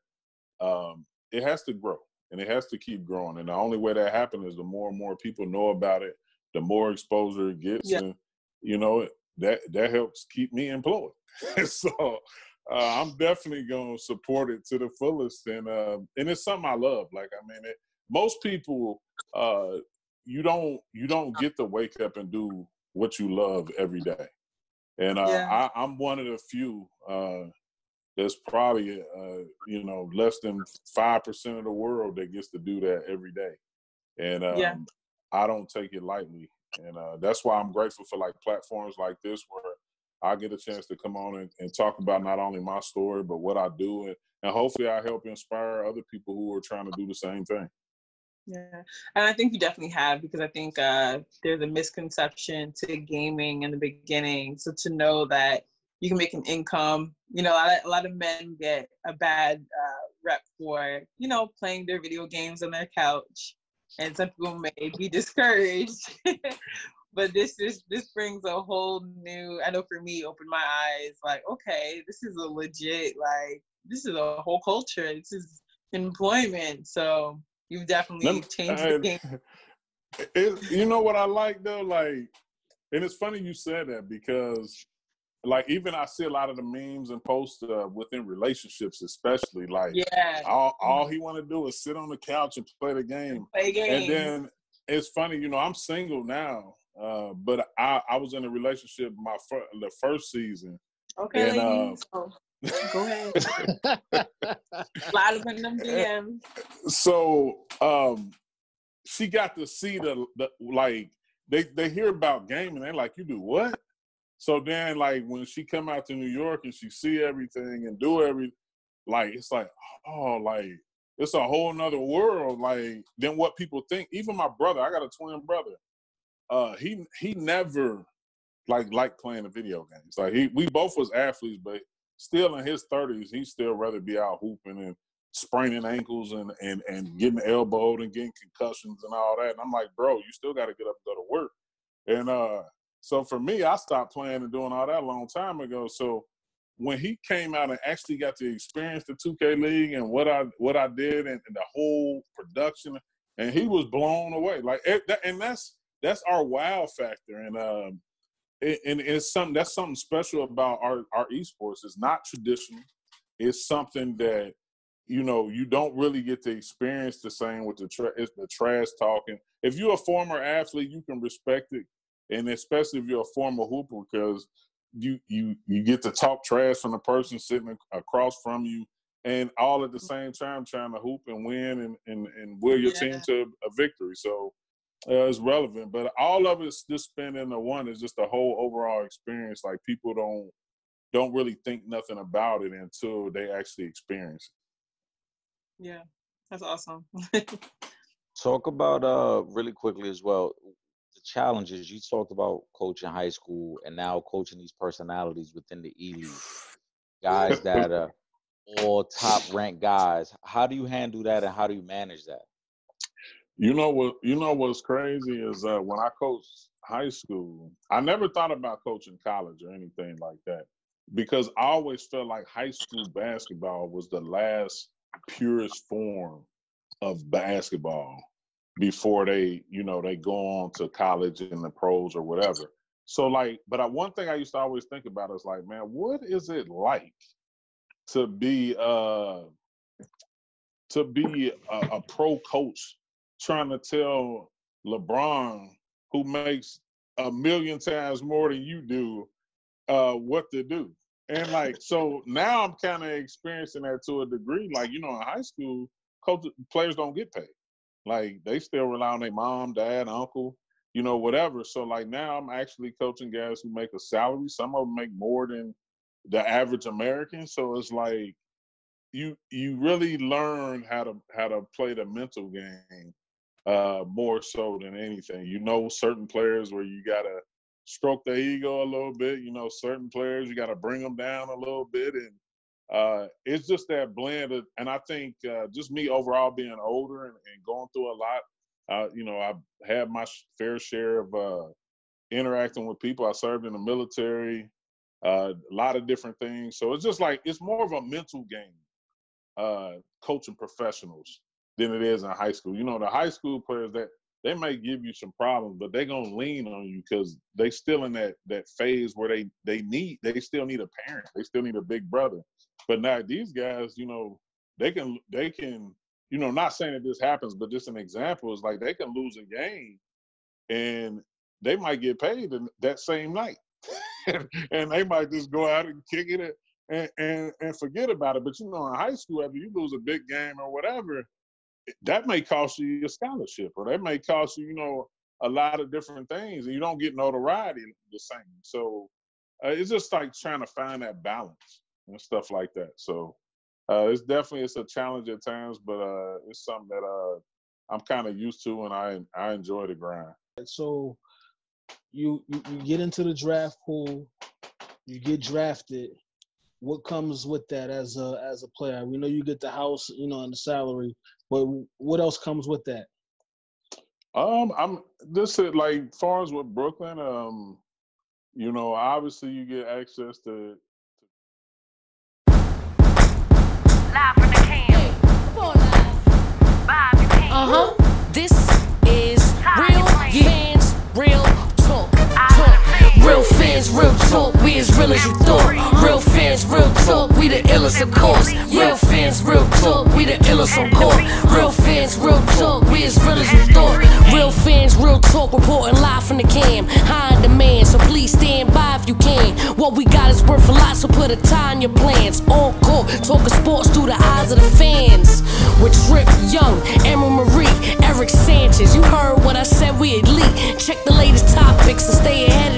um, it has to grow and it has to keep growing. And the only way that happens is the more and more people know about it, the more exposure it gets, Yeah. and you know that that helps keep me employed. [laughs] so uh, I'm definitely going to support it to the fullest, and uh, and it's something I love. Like I mean, it, most people uh, you don't you don't get to wake up and do what you love every day, and uh, Yeah. I, I'm one of the few. There's probably uh, you know less than five percent of the world that gets to do that every day, and um, Yeah. I don't take it lightly, and uh, that's why I'm grateful for like platforms like this where I get a chance to come on and, and talk about not only my story but what I do, and, and hopefully I help inspire other people who are trying to do the same thing. Yeah, and I think you definitely have because I think uh, there's a misconception to gaming in the beginning. So to know that you can make an income, you know, a lot, a lot of men get a bad uh, rep for you know playing their video games on their couch, and some people may be discouraged. [laughs] but this is this brings a whole new. I know for me, opened my eyes. Like, okay, this is a legit like this is a whole culture. This is employment. So you've definitely Lem- changed the uh, game. [laughs] it, you know what I like though, like, and it's funny you said that because, like, even I see a lot of the memes and posts uh, within relationships, especially like, Yeah. all all he want to do is sit on the couch and play the game, Play games. and then it's funny, you know, I'm single now, uh, but I I was in a relationship my fir- the first season, okay, and, uh, so, [laughs] go [laughs] ahead. Slide up in them DMs. so um she got to see the, the like they they hear about gaming they're like you do what so then like when she come out to new york and she see everything and do every like it's like oh like it's a whole nother world like than what people think even my brother i got a twin brother uh he he never like like playing the video games like he we both was athletes but still in his 30s he still rather be out hooping and spraining ankles and, and, and getting elbowed and getting concussions and all that. And I'm like, bro, you still got to get up and go to work. And uh, so for me, I stopped playing and doing all that a long time ago. So when he came out and actually got to experience the 2K League and what I what I did and, and the whole production, and he was blown away. Like, that, and that's that's our wow factor. And um, it, and it's something that's something special about our our esports. It's not traditional. It's something that you know you don't really get to experience the same with the tra- it's the trash talking. If you're a former athlete, you can respect it, and especially if you're a former hooper, because you you you get to talk trash from the person sitting across from you, and all at the same time trying to hoop and win and and, and will your team to a victory. So uh, is relevant, but all of it's just spin into one is just the whole overall experience. Like people don't don't really think nothing about it until they actually experience it. Yeah, that's awesome. [laughs] Talk about uh really quickly as well the challenges you talked about coaching high school and now coaching these personalities within the E League, guys [laughs] that are all top ranked guys. How do you handle that and how do you manage that? You know what? You know what's crazy is uh, when I coached high school, I never thought about coaching college or anything like that because I always felt like high school basketball was the last purest form of basketball before they, you know, they go on to college and the pros or whatever. So like, but I, one thing I used to always think about is like, man, what is it like to be uh to be a, a pro coach trying to tell LeBron, who makes a million times more than you do, uh, what to do? And like, so now I'm kind of experiencing that to a degree. Like, you know, in high school, coach players don't get paid. Like, they still rely on their mom, dad, uncle, you know, whatever. So like now I'm actually coaching guys who make a salary. Some of them make more than the average American. So it's like you you really learn how to how to play the mental game uh more so than anything. You know certain players where you gotta stroke their ego a little bit. You know certain players you gotta bring them down a little bit, and uh it's just that blend. Of, and I think uh, just me overall being older and, and going through a lot. Uh, you know, I've had my fair share of uh, interacting with people. I served in the military, uh, a lot of different things. So it's just like it's more of a mental game, uh, coaching professionals than it is in high school. You know, the high school players that they may give you some problems, but they're gonna lean on you because they still in that that phase where they they need they still need a parent, they still need a big brother. But now these guys, you know, they can they can you know not saying that this happens, but just an example is like they can lose a game and they might get paid that same night. [laughs] and they might just go out and kick it and, and, and forget about it. But you know, in high school, after you lose a big game or whatever, that may cost you your scholarship, or that may cost you, you know, a lot of different things, and you don't get notoriety the same. So uh, it's just like trying to find that balance and stuff like that. So uh, it's definitely it's a challenge at times, but uh, it's something that uh, I'm kind of used to, and I I enjoy the grind. So you, you you get into the draft pool, you get drafted. What comes with that as a as a player? We know you get the house, you know, and the salary, but what else comes with that? Um, I'm just like far as with Brooklyn, um, you know, obviously you get access to. Live from the can. Bob, you can. Uh huh. This talk. We as real as you thought. Real fans, real talk. We the illest, of course. Real fans, real talk. We the illest on court. Real fans, real talk. We as real as you thought. Real fans, real talk. Reporting live from the cam. High in demand, so please stand by if you can. What we got is worth a lot, so put a tie on your plans. On court, talking sports through the eyes of the fans. With Trip Yung, Emerald Marie, Eric Sanchez. You heard what I said, we elite. Check the latest topics and stay ahead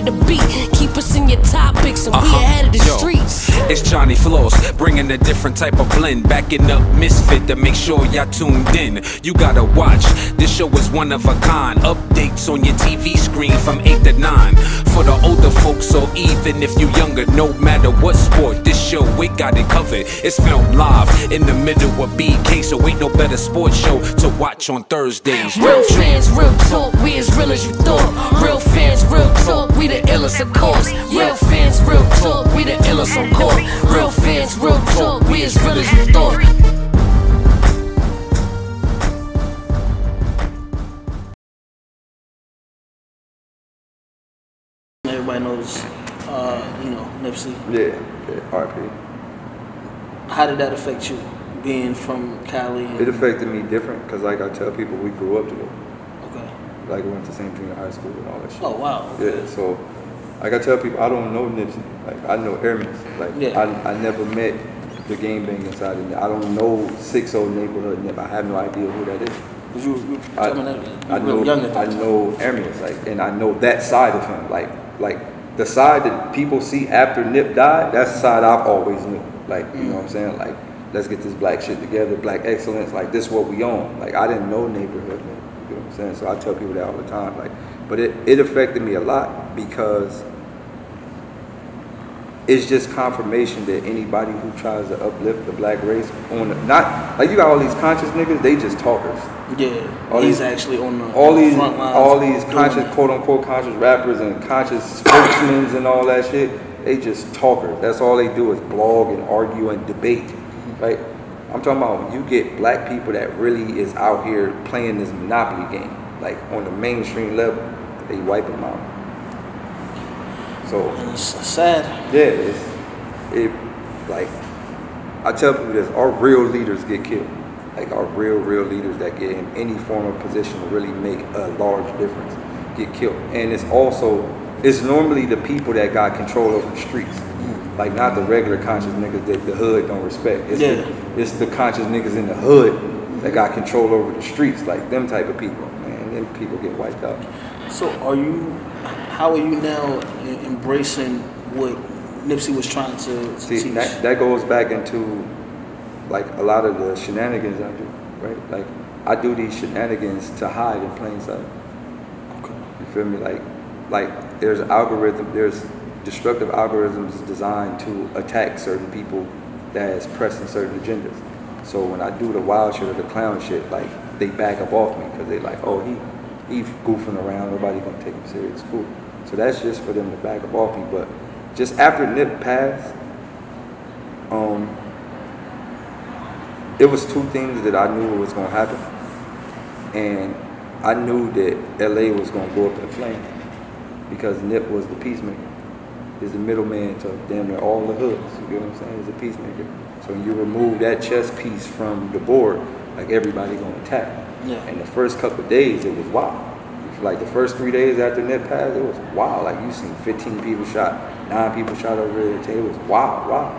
It's Johnny Floss, bringing a different type of blend. Backing up Misfit to make sure y'all tuned in. You gotta watch, this show is one of a kind. Updates on your TV screen from 8 to 9. For the older folks, so even if you younger, no matter what sport, this show, we got it covered. It's filmed live in the middle of BK, so ain't no better sports show to watch on Thursdays. Real fans, real talk, we as real as you thought. Real fans, real talk, we the illest, of course. Real fans, real talk, we the illest on court. Real fans, real talk, we as real as you thought. Everybody knows, uh, you know, Nipsey. Yeah, yeah, RP. How did that affect you, being from Cali? And, It affected me different because, like I tell people, we grew up together. Okay. Like we went to the same junior high school and all that shit. Oh, wow. Yeah, so like I tell people, I don't know Nipsey. Like I know Ermias. Like Yeah. I, I never met the game bang inside of it. I don't know six old neighborhood. Nip. I have no idea who that is. you, you I, coming I know I know Ermias, like, and I know that side of him. Like, like the side that people see after Nip died, that's the side I've always knew. Like, you know what I'm saying? Like, let's get this black shit together, black excellence. Like, this what we own. Like, I didn't know neighborhood. Nip, You know what I'm saying? So I tell people that all the time. Like, but it, it affected me a lot because it's just confirmation that anybody who tries to uplift the black race on the, not like you got all these conscious niggas, they just talkers. Yeah, All he's these- actually on the all on these front lines all these conscious quote unquote conscious rappers and conscious spokesmen and all that shit, they just talkers. That's all they do is blog and argue and debate. Right? I'm talking about you get black people that really is out here playing this monopoly game, like on the mainstream level, they wipe them out. So it's sad. Yeah, it's it like I tell people this, our real leaders get killed. Like our real, real leaders that get in any form of position to really make a large difference get killed. And it's also it's normally the people that got control over the streets. Mm. Like not the regular conscious niggas that the hood don't respect. It's, Yeah. the, it's the conscious niggas in the hood that got control over the streets, like them type of people. Man, them people get wiped out. So are you? How are you now embracing what Nipsey was trying to, See, teach? that, that goes back into like a lot of the shenanigans I do, right? Like I do these shenanigans to hide in plain sight. You feel me? Like, like there's algorithm, there's destructive algorithms designed to attack certain people that is pressing certain agendas. So when I do the wild shit or the clown shit, like they back up off me because they like, oh he he goofing around, nobody gonna take him serious. Cool. So that's just for them to back up off me. But just after Nip passed, um, it was two things that I knew was gonna happen, and I knew that LA was gonna go up in flames because Nip was the peacemaker. He's the middleman to damn near all the hoods. You get what I'm saying? He's a peacemaker. So when you remove that chess piece from the board, like everybody gonna attack. Yeah. And the first couple days, it was wild. Like the first three days after Nip passed, it was wild. Like you seen 15 people shot, nine people shot over there. It was wild, wild.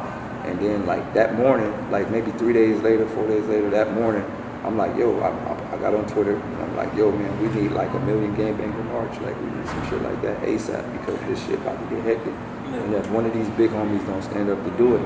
And then like that morning, like maybe three days later, four days later, that morning, I'm like, yo, I, I, I got on Twitter and I'm like, yo, man, we need like a million gangbanger march. Like we need some shit like that ASAP because this shit about to get hectic. And if one of these big homies don't stand up to do it,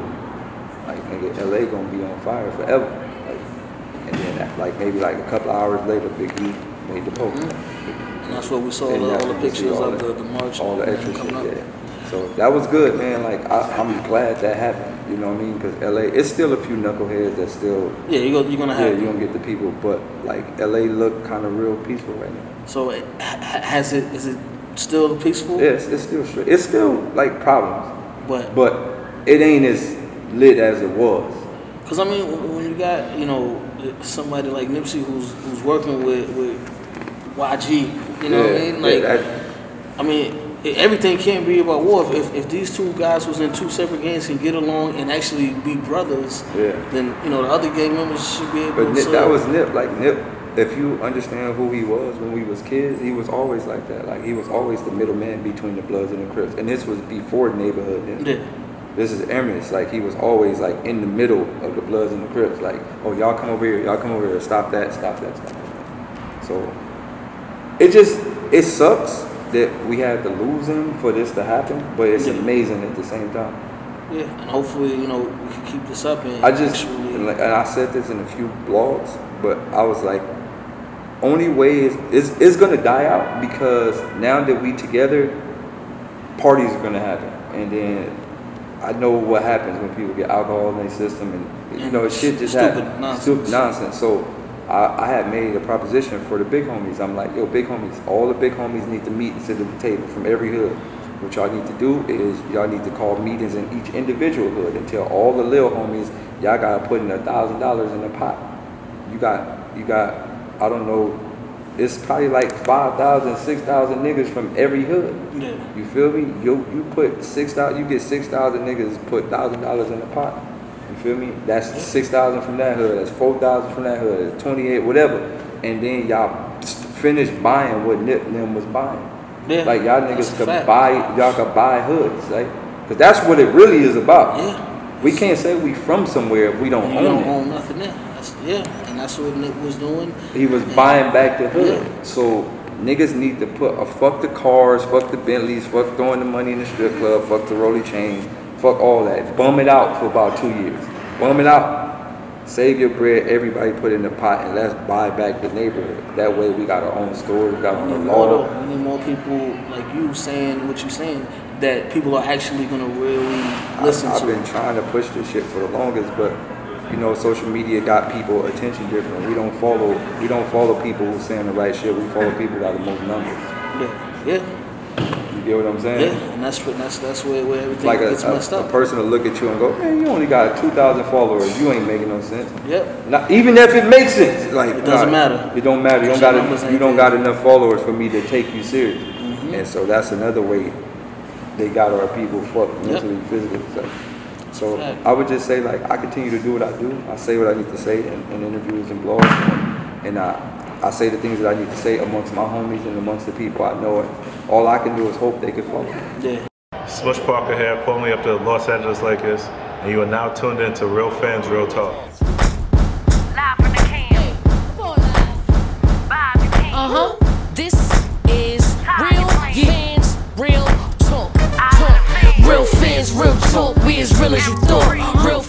like nigga, LA gonna be on fire forever. Like, and then like maybe like a couple hours later, Big E made the post. Mm-hmm. And that's what we saw And all, the when you see pictures all of the- the, march. all the extra shit, coming up. yeah. So that was good, man. Like I, I'm glad that happened. You know what I mean? Because LA, it's still a few knuckleheads that still. Yeah, you go- you're gonna have. Yeah, you're gonna get the people, but like LA look kind of real peaceful right now. So it, has it? Is it still peaceful? Yeah, it's, still. It's still like problems, But but it ain't as lit as it was. Because I mean, when when you got you know somebody like Nipsey who's who's working with with YG, you know what I Yeah, mean? yeah, Like, that- I mean, i- everything can't be about war. If if these two guys was in two separate gangs can get along and actually be brothers, Yeah. then you know the other gang members should be able But to. Nip, that was Nip. Like Nip, if you understand who he was when we was kids, he was always like that. Like he was always the middleman between the Bloods and the Crips. And this was before neighborhood. Nip. Yeah. This is Ermias. Like he was always like in the middle of the Bloods and the Crips. Like, oh y'all come over here, y'all come over here, stop that, stop that, stop that. So it just it sucks that we had to lose him for this to happen, but it's Yeah. amazing at the same time. Yeah, and hopefully you know we can keep this up and I just actually. and, like, and I said this in a few blogs, but I was like, only way is it's, it's gonna die out because now that we together, parties are gonna happen, and then I know what happens when people get alcohol in their system, and you know shit just Stupid happens. nonsense. Stupid nonsense. So I, I had made a proposition for the big homies. I'm like, yo, big homies, all the big homies need to meet and sit at the table from every hood. What y'all need to do is y'all need to call meetings in each individual hood and tell all the little homies, y'all gotta put in a thousand dollars in the pot. You got, you got, I don't know, it's probably like 5,000, 6,000 niggas from every hood. Yeah. You feel me? You you put six thousand, you get six thousand niggas put thousand dollars in the pot. Feel me? That's six thousand from that hood. That's four thousand from that hood. That's twenty eight, whatever. And then y'all finish buying what Nip and them was buying. Yeah, like y'all niggas could fact. buy, y'all could buy hoods, right? Cause that's what it really is about. Yeah. We can't say we from somewhere if we don't you own don't it. own nothing there. That's, yeah, and and that's what Nick was doing. He was buying back the hood. So niggas need to put a fuck the cars, fuck the Bentleys, fuck throwing the money in the strip club, fuck the rolly chain, fuck all that. Bum it out for about two years. Bum it out. Save your bread, everybody put it in the pot, and let's buy back the neighborhood. That way we got our own store, we got our own law. though. we need more people like you saying what you're saying that people are actually gonna really listen I've, I've to. been trying to push this shit for the longest, but you know, social media got people attention different. We don't follow we don't follow people who saying the right shit. We follow people that are the most numbers. Yeah, yeah, get what I'm saying? yeah, and that's what that's that's where, where everything Like a, gets messed a, up. a person will look at you and go, man, you only got 2,000 followers. You ain't making no sense. Yep. Not, even if it makes sense, like It doesn't nah, matter. It don't matter. You don't got numbers you don't got enough followers for me to take you serious. Mm-hmm. And so that's another way they got our people fucked mentally, physically. So, so Fact. I would just say like I continue to do what I do. I say what I need to say in, in interviews and blogs, and I I say the things that I need to say amongst my homies and amongst the people I know. And all I can do is hope they can follow. Yeah. Smush Parker here, formerly of the Los Angeles Lakers, and you are now tuned in to Real Fans Real Talk. Live from the can. Vibe. Uh huh. This is real fans, real talk. Talk. Real fans, real talk. We as real as you thought. Real